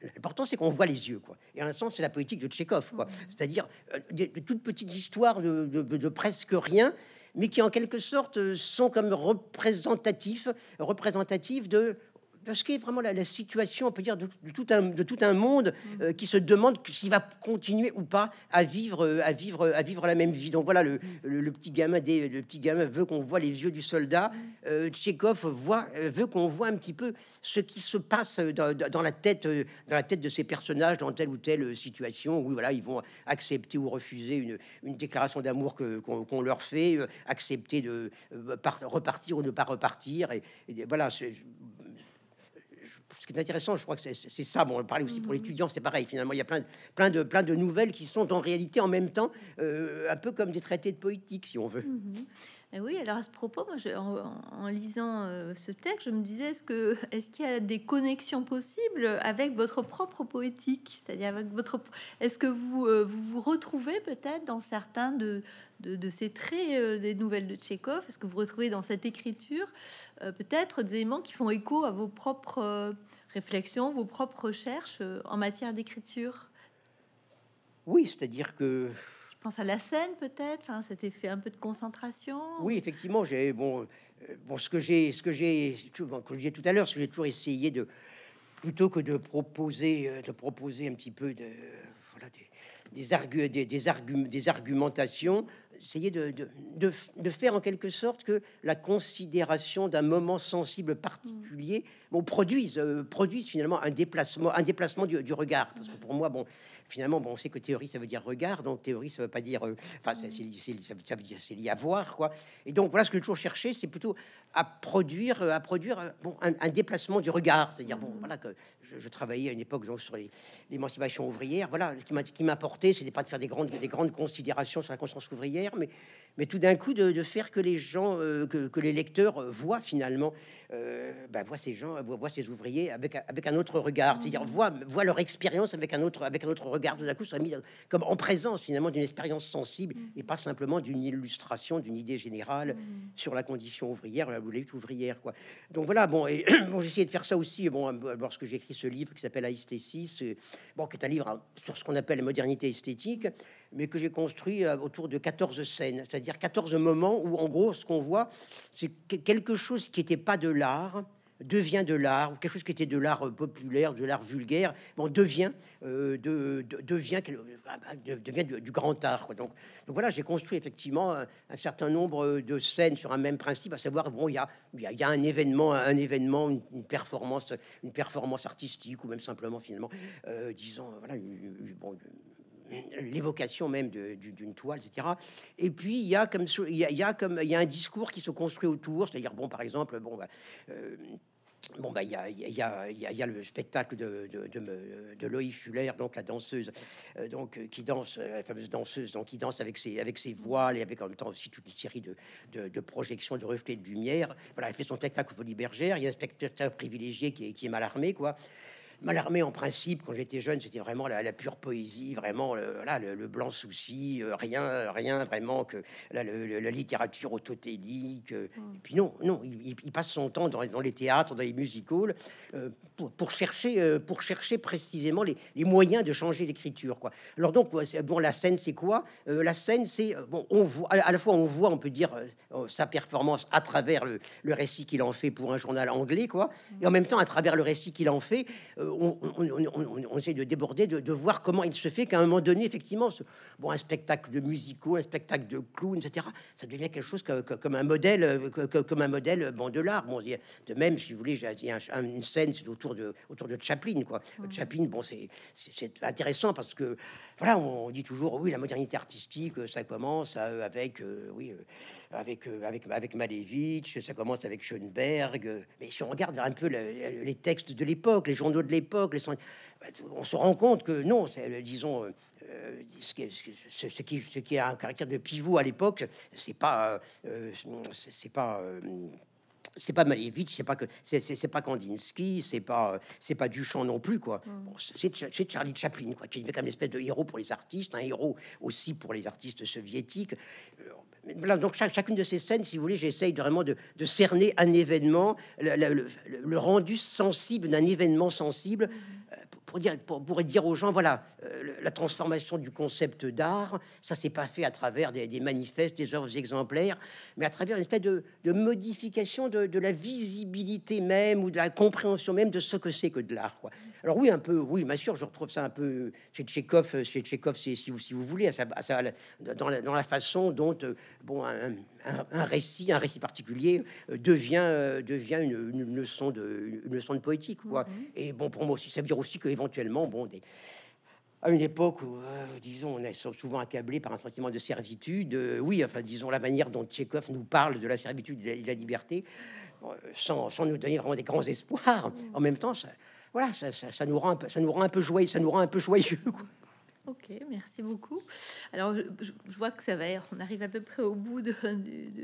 L'important, c'est qu'on voit les yeux, quoi. Et en un sens, c'est la politique de Tchékov, quoi. C'est-à-dire euh, de, toutes petites histoires de, de, presque rien, mais qui en quelque sorte sont comme représentatifs, représentatifs de parce qu'il est vraiment la, situation, on peut dire, de, tout, un, de tout un monde mm. euh, qui se demande s'il va continuer ou pas à vivre, euh, à vivre, à vivre la même vie. Donc voilà, le, le, petit gamin, des, le petit gamin veut qu'on voit les yeux du soldat. Mm. Euh, Tchékov voit, veut qu'on voit un petit peu ce qui se passe dans, la tête, dans la tête de ces personnages dans telle ou telle situation où voilà, ils vont accepter ou refuser une, une déclaration d'amour que qu'on leur fait, accepter de repartir ou ne pas repartir. Et, et voilà, ce qui est intéressant, je crois que c'est ça. Bon, on parlait aussi pour mhm. l'étudiant, c'est pareil. Finalement, il y a plein, plein, de, plein de nouvelles qui sont en réalité en même temps euh, un peu comme des traités de politique, si on veut. Et oui, alors à ce propos, moi, je, en, lisant euh, ce texte, je me disais, est-ce que est-ce qu'il y a des connexions possibles avec votre propre poétique, c'est-à-dire avec votre, est-ce que vous, euh, vous vous retrouvez peut-être dans certains de, de, ces traits euh, des nouvelles de Tchékov? Est-ce que vous retrouvez dans cette écriture peut-être des éléments qui font écho à vos propres réflexions, vos propres recherches en matière d'écriture? Oui, c'est-à-dire que pense à la scène peut-être, enfin, cet effet un peu de concentration. Oui, effectivement, j'ai bon, euh, bon, ce que j'ai, ce que j'ai, comme j'ai tout à l'heure, ce que j'ai toujours essayé de, plutôt que de proposer, euh, de proposer un petit peu de, voilà, des, des, des, des, des argumentations, essayer de, de, de, de, faire en quelque sorte que la considération d'un moment sensible particulier bon, produise, euh, produise finalement un déplacement, un déplacement du, du regard. Parce que pour moi, bon, finalement, bon, on sait que théorie, ça veut dire regard, donc théorie, ça veut pas dire, euh, enfin, ça, ça, veut dire, c'est lié à voir, quoi. Et donc, voilà ce que j'ai toujours cherché, c'est plutôt à produire, euh, à produire, euh, bon, un, déplacement du regard, c'est-à-dire, bon, voilà, que je, travaillais à une époque donc sur l'émancipation ouvrière, voilà, ce qui m'apportait, c'était pas de faire des grandes, des grandes considérations sur la conscience ouvrière, mais mais tout d'un coup de, faire que les gens, euh, que, les lecteurs voient finalement, euh, bah, voient ces gens, voient, ces ouvriers avec, avec un autre regard, c'est-à-dire voient, voient leur expérience avec un autre, avec un autre regard. Tout d'un coup, soit mis comme en présence finalement d'une expérience sensible mm. et pas simplement d'une illustration, d'une idée générale mm. sur la condition ouvrière, la lutte ouvrière, quoi. Donc voilà, bon, et *clears throat* bon, essayé de faire ça aussi. Bon, lorsque j'ai écrit ce livre qui s'appelle Aesthésis, bon, qui est un livre hein, sur ce qu'on appelle la modernité esthétique mais que j'ai construit euh, autour de 14 scènes, c'est-à-dire 14 moments où, en gros, ce qu'on voit, c'est quelque chose qui n'était pas de l'art devient de l'art, ou quelque chose qui était de l'art euh, populaire, de l'art vulgaire, bon, devient, euh, de, devient, devient du, grand art. Donc, donc voilà, j'ai construit effectivement un, certain nombre de scènes sur un même principe, à savoir, bon, il y a, y, y a, un événement, un événement, une, performance, une performance artistique, ou même simplement, finalement, disons, voilà, bon, l'évocation même d'une toile, etc. Et puis il y a comme il y a, comme il y a un discours qui se construit autour, c'est-à-dire bon par exemple bon bah, euh, Bon, bah, il y a, y, a, y, a, le spectacle de, de, de, Loïc Fuller, donc la danseuse, euh, donc euh, qui danse, la fameuse danseuse, donc qui danse avec ses, avec ses voiles et avec en même temps aussi toute une série de, de, projections, de reflets de lumière. Voilà, elle fait son spectacle Folie Bergère. Il y a un spectateur privilégié qui est, qui est mal armé, quoi. Malarmé, en principe, quand j'étais jeune, c'était vraiment la, pure poésie, vraiment le, là, le, blanc souci, euh, rien, rien vraiment que la, littérature autotélique. Euh, mm. Et puis non, non, il, passe son temps dans, les théâtres, dans les musicals, euh, pour, chercher, pour chercher précisément les, moyens de changer l'écriture. Quoi. Alors donc, bon, la scène, c'est quoi? La scène, c'est bon, on voit à la fois, on voit, on peut dire sa performance à travers le, récit qu'il en fait pour un journal anglais, quoi, et en même temps à travers le récit qu'il en fait on, essaie de déborder, de, voir comment il se fait qu'à un moment donné, effectivement, ce, bon, un spectacle de musicaux, un spectacle de clowns, etc., ça devient quelque chose comme un modèle, euh, comme un modèle bon, de l'art. Bon, de même, si vous voulez, il y a une scène, autour de, autour de Chaplin, quoi. Chaplin, bon, c'est intéressant parce que, voilà, on dit toujours, oui, la modernité artistique, ça commence euh, avec, euh, oui, avec, avec, avec Malevich, ça commence avec Schoenberg. Mais si on regarde un peu les textes de l'époque, les journaux de l'époque, bah, on se rend compte que non, c'est, disons, euh, ce, qui, ce, qui, a un caractère de pivot à l'époque, c'est pas, euh, c'est pas euh, c'est pas Malevich, c'est pas que c'est pas Kandinsky, c'est pas c'est pas Duchamp non plus quoi. Mm. c'est Charlie Chaplin quoi, qui est comme une espèce de héros pour les artistes, un héros aussi pour les artistes soviétiques. Voilà, donc chacune de ces scènes, si vous voulez, j'essaye vraiment de, cerner un événement, le, rendu sensible d'un événement sensible, euh, pour dire, pour, dire aux gens, voilà, euh, la transformation du concept d'art, ça s'est pas fait à travers des, manifestes, des œuvres exemplaires, mais à travers une espèce de, modification de, la visibilité même ou de la compréhension même de ce que c'est que de l'art. Quoi. Alors oui, un peu, oui, bien sûr, je retrouve ça un peu chez Tchékov, chez Tchékov, si vous, si vous voulez, à dans, la, dans, la, façon dont bon, un, récit, un récit particulier euh, devient, euh, devient une, leçon de, une leçon de poétique, quoi. Mhm. Et bon, pour moi aussi, ça veut dire aussi que éventuellement, bon, des, à une époque où, euh, disons, on est souvent accablé par un sentiment de servitude. oui, enfin, disons, la manière dont Tchékov nous parle de la servitude et de la, liberté, sans, sans, nous donner vraiment des grands espoirs. Mhm. En même temps, ça, voilà, ça, ça, nous rend un peu, ça nous rend un peu joyeux, ça nous rend un peu joyeux. Quoi. Ok, merci beaucoup. Alors, je, vois que ça va, on arrive à peu près au bout de,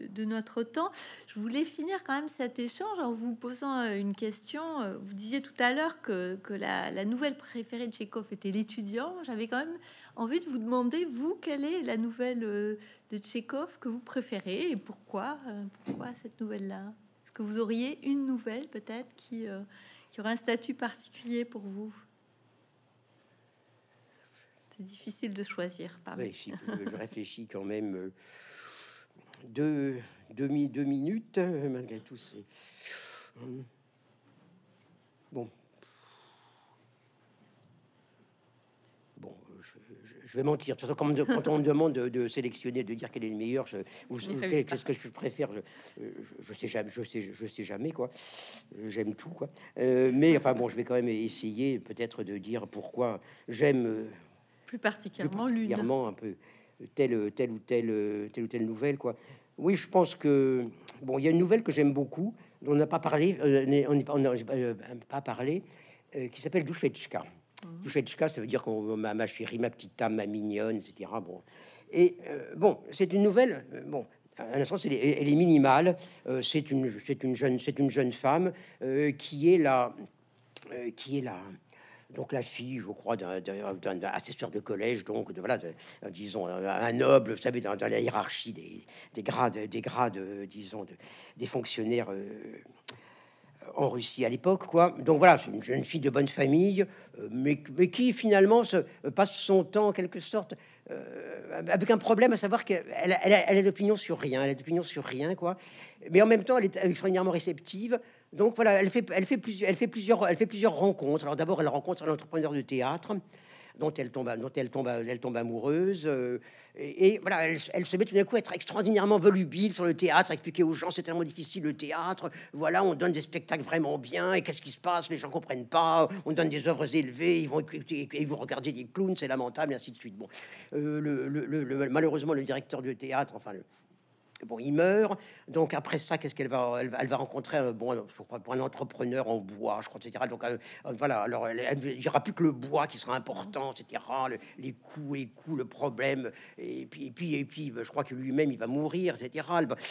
de, notre temps. Je voulais finir quand même cet échange en vous posant euh, une question. Euh, vous disiez tout à l'heure que, que la, la, nouvelle préférée de Tchékov était l'étudiant. J'avais quand même envie de vous demander, vous, quelle est la nouvelle euh, de Tchékov que vous préférez et pourquoi, pourquoi cette nouvelle-là? Est-ce que vous auriez une nouvelle peut-être qui, qui aurait un statut particulier pour vous? C'est difficile de choisir. je réfléchis quand même euh, deux, demi, deux minutes, hein, malgré tout. C'est hum. bon. Bon, je, vais mentir. De toute façon, quand, on me demande de, sélectionner, de dire quel est le meilleur, je, qu'est-ce que je préfère, je, je, sais jamais, je sais, je sais jamais quoi. J'aime tout quoi. Euh, mais enfin bon, je vais quand même essayer peut-être de dire pourquoi j'aime euh, plus particulièrement l'une. un peu telle, telle ou telle, telle ou telle nouvelle, quoi. Oui, je pense que bon, il y a une nouvelle que j'aime beaucoup, dont on n'a pas parlé, euh, on n'a euh, pas parlé, euh, qui s'appelle Douchetchka. Mmh. ça veut dire qu'on ma, ma chérie, ma petite âme, ma mignonne, etc. Bon, et bon, c'est une nouvelle. bon, à l'instant, elle, elle, est minimale. c'est une, c'est une jeune, c'est une jeune femme qui est là, qui est là donc la fille, je crois, d'un assesseur de collège, donc de voilà, disons un noble, vous savez, dans, la hiérarchie des, grades, des grades, disons, des fonctionnaires euh, en Russie à l'époque, quoi. Donc voilà, c'est une jeune fille de bonne famille, euh, mais, qui finalement se passe son temps en quelque sorte euh, avec un problème à savoir qu'elle elle, elle a d'opinion sur rien, elle a d'opinion sur rien, quoi. Mais en même temps, elle est extraordinairement réceptive. Donc voilà, elle fait, plusieurs, rencontres. Alors d'abord, elle rencontre un entrepreneur de théâtre dont elle tombe, amoureuse. Euh, et, voilà, elle, se met tout d'un coup à être extraordinairement volubile sur le théâtre, à expliquer aux gens c'est tellement difficile le théâtre. Voilà, on donne des spectacles vraiment bien. Et qu'est-ce qui se passe? Les gens comprennent pas. On donne des œuvres élevées. Ils vont écouter, ils vont regarder des clowns, c'est lamentable, et ainsi de suite. Bon, euh, malheureusement, le directeur du théâtre, enfin le, Bon, il meurt. Donc après ça, qu'est-ce qu'elle va, elle elle va rencontrer un, bon, je crois, un entrepreneur en bois, je crois, etc. Donc euh, euh, voilà. Alors il n'y aura plus que le bois qui sera important, etc. les coûts, les coûts, le problème. Et puis, et puis, et puis, je crois que lui-même, il va mourir, etc.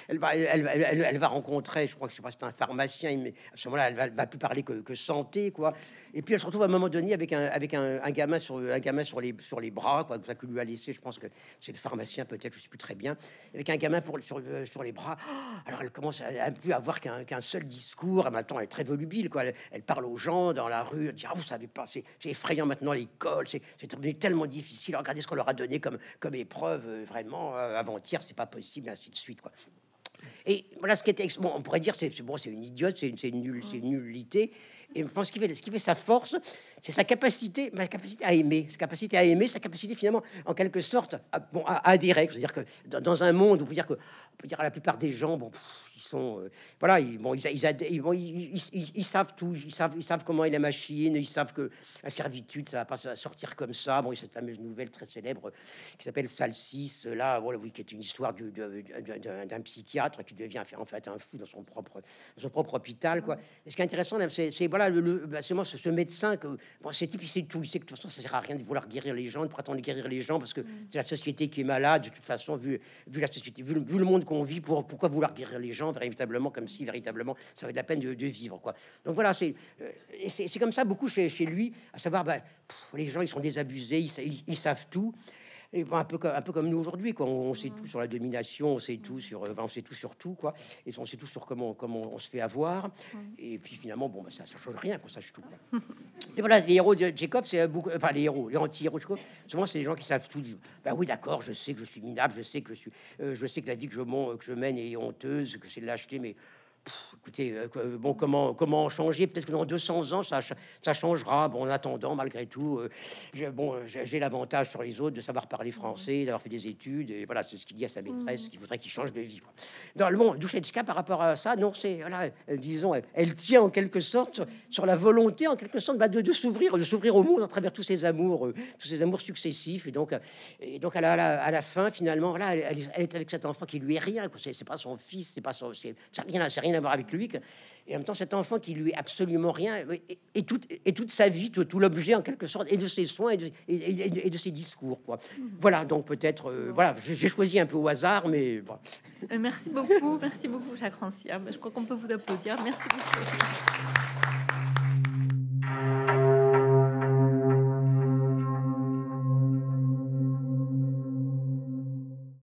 Elle va, elle elle, va rencontrer, je crois que je sais pas, c'est un pharmacien, mais à ce moment-là, elle va, va plus parler que, santé, quoi. Et puis elle se retrouve à un moment donné avec un, avec un, gamin sur un gamin sur les, sur les bras, quoi, que lui a laissé. Je pense que c'est le pharmacien, peut-être, je sais plus très bien, avec un gamin pour, sur, euh, sur les bras. Alors elle commence à, plus avoir qu'un seul discours. Maintenant, elle est très volubile, quoi. Elle, parle aux gens dans la rue. Elle dit ah, vous savez pas, c'est effrayant maintenant l'école, c'est devenu tellement difficile. Regardez ce qu'on leur a donné comme, comme épreuve, euh, vraiment, euh, avant-hier, c'est pas possible, ainsi de suite, quoi. Et voilà ce qui était. Bon, on pourrait dire c'est bon, une idiote, c'est une, une, nulle, une nullité. Et je pense qu'il fait, ce qui fait sa force, c'est sa capacité, ma capacité à aimer, sa capacité à aimer, sa capacité finalement, en quelque sorte, à, bon, à, adhérer. C'est-à-dire que dans, un monde, on peut dire que, on peut dire à la plupart des gens, bon, sont, euh, voilà, ils, bon, ils, ils, ils, savent tout, ils savent, ils savent comment est la machine, ils savent que la servitude, ça va pas sortir comme ça. Bon, il y a cette fameuse nouvelle très célèbre qui s'appelle Salsis, là, voilà, oui, qui est une histoire d'un psychiatre qui devient en fait un fou dans son propre, son propre hôpital, quoi. Et ce qui est intéressant, c'est voilà, le, bah, ce, ce, médecin que bon, c'est type, il sait tout, il sait que de toute façon, ça sert à rien de vouloir guérir les gens, de prétendre guérir les gens, parce que mm. c'est la société qui est malade. De toute façon, vu, vu la société, vu, vu le monde qu'on vit, pour, pourquoi vouloir guérir les gens véritablement comme si véritablement ça avait de la peine de, vivre quoi. Donc voilà, c'est euh, comme ça beaucoup chez, lui, à savoir ben, les gens ils sont désabusés, ils, savent tout. Et un peu comme, un peu comme nous aujourd'hui, quoi. On, sait tout sur la domination, on sait tout sur, euh, on sait tout sur tout, quoi. Et on sait tout sur comment, comment on se fait avoir. Et puis finalement, bon, ben, ça, ça change rien qu'on sache tout. *laughs* Et voilà, les héros de Jacob, c'est beaucoup, enfin les héros, les anti-héros, souvent c'est les gens qui savent tout. Ben oui, d'accord, je sais que je suis minable, je sais que je suis, euh, je sais que la vie que je, que je mène est honteuse, que c'est de l'acheter, mais écoutez, euh, bon, comment, comment changer? Peut-être que dans 200 ans, ça, ça changera. Bon, en attendant, malgré tout, euh, j'ai, bon, j'ai l'avantage sur les autres de savoir parler français, d'avoir fait des études. Et voilà, c'est ce qu'il dit à sa maîtresse, mmh. qui voudrait qu'il change de vie. Dans le monde, Douchetska, par rapport à ça, non, c'est, voilà, euh, disons, elle, tient en quelque sorte sur la volonté, en quelque sorte, bah, de, de, s'ouvrir, de s'ouvrir au monde à travers tous ces amours, tous ces amours successifs. Et donc, et donc à, la, à, la, fin, finalement, voilà, elle, est avec cet enfant qui lui est rien. C'est, pas son fils, c'est pas son, c'est rien, c'est rien à voir avec lui. Et en même temps, cet enfant qui lui absolument rien, et, toute, et toute sa vie, tout, l'objet en quelque sorte, et de ses soins et de, et, de ses discours. Quoi. Voilà, donc peut-être, euh, voilà, j'ai choisi un peu au hasard, mais Merci beaucoup, merci beaucoup, Jacques Rancière. Je crois qu'on peut vous applaudir. Merci beaucoup.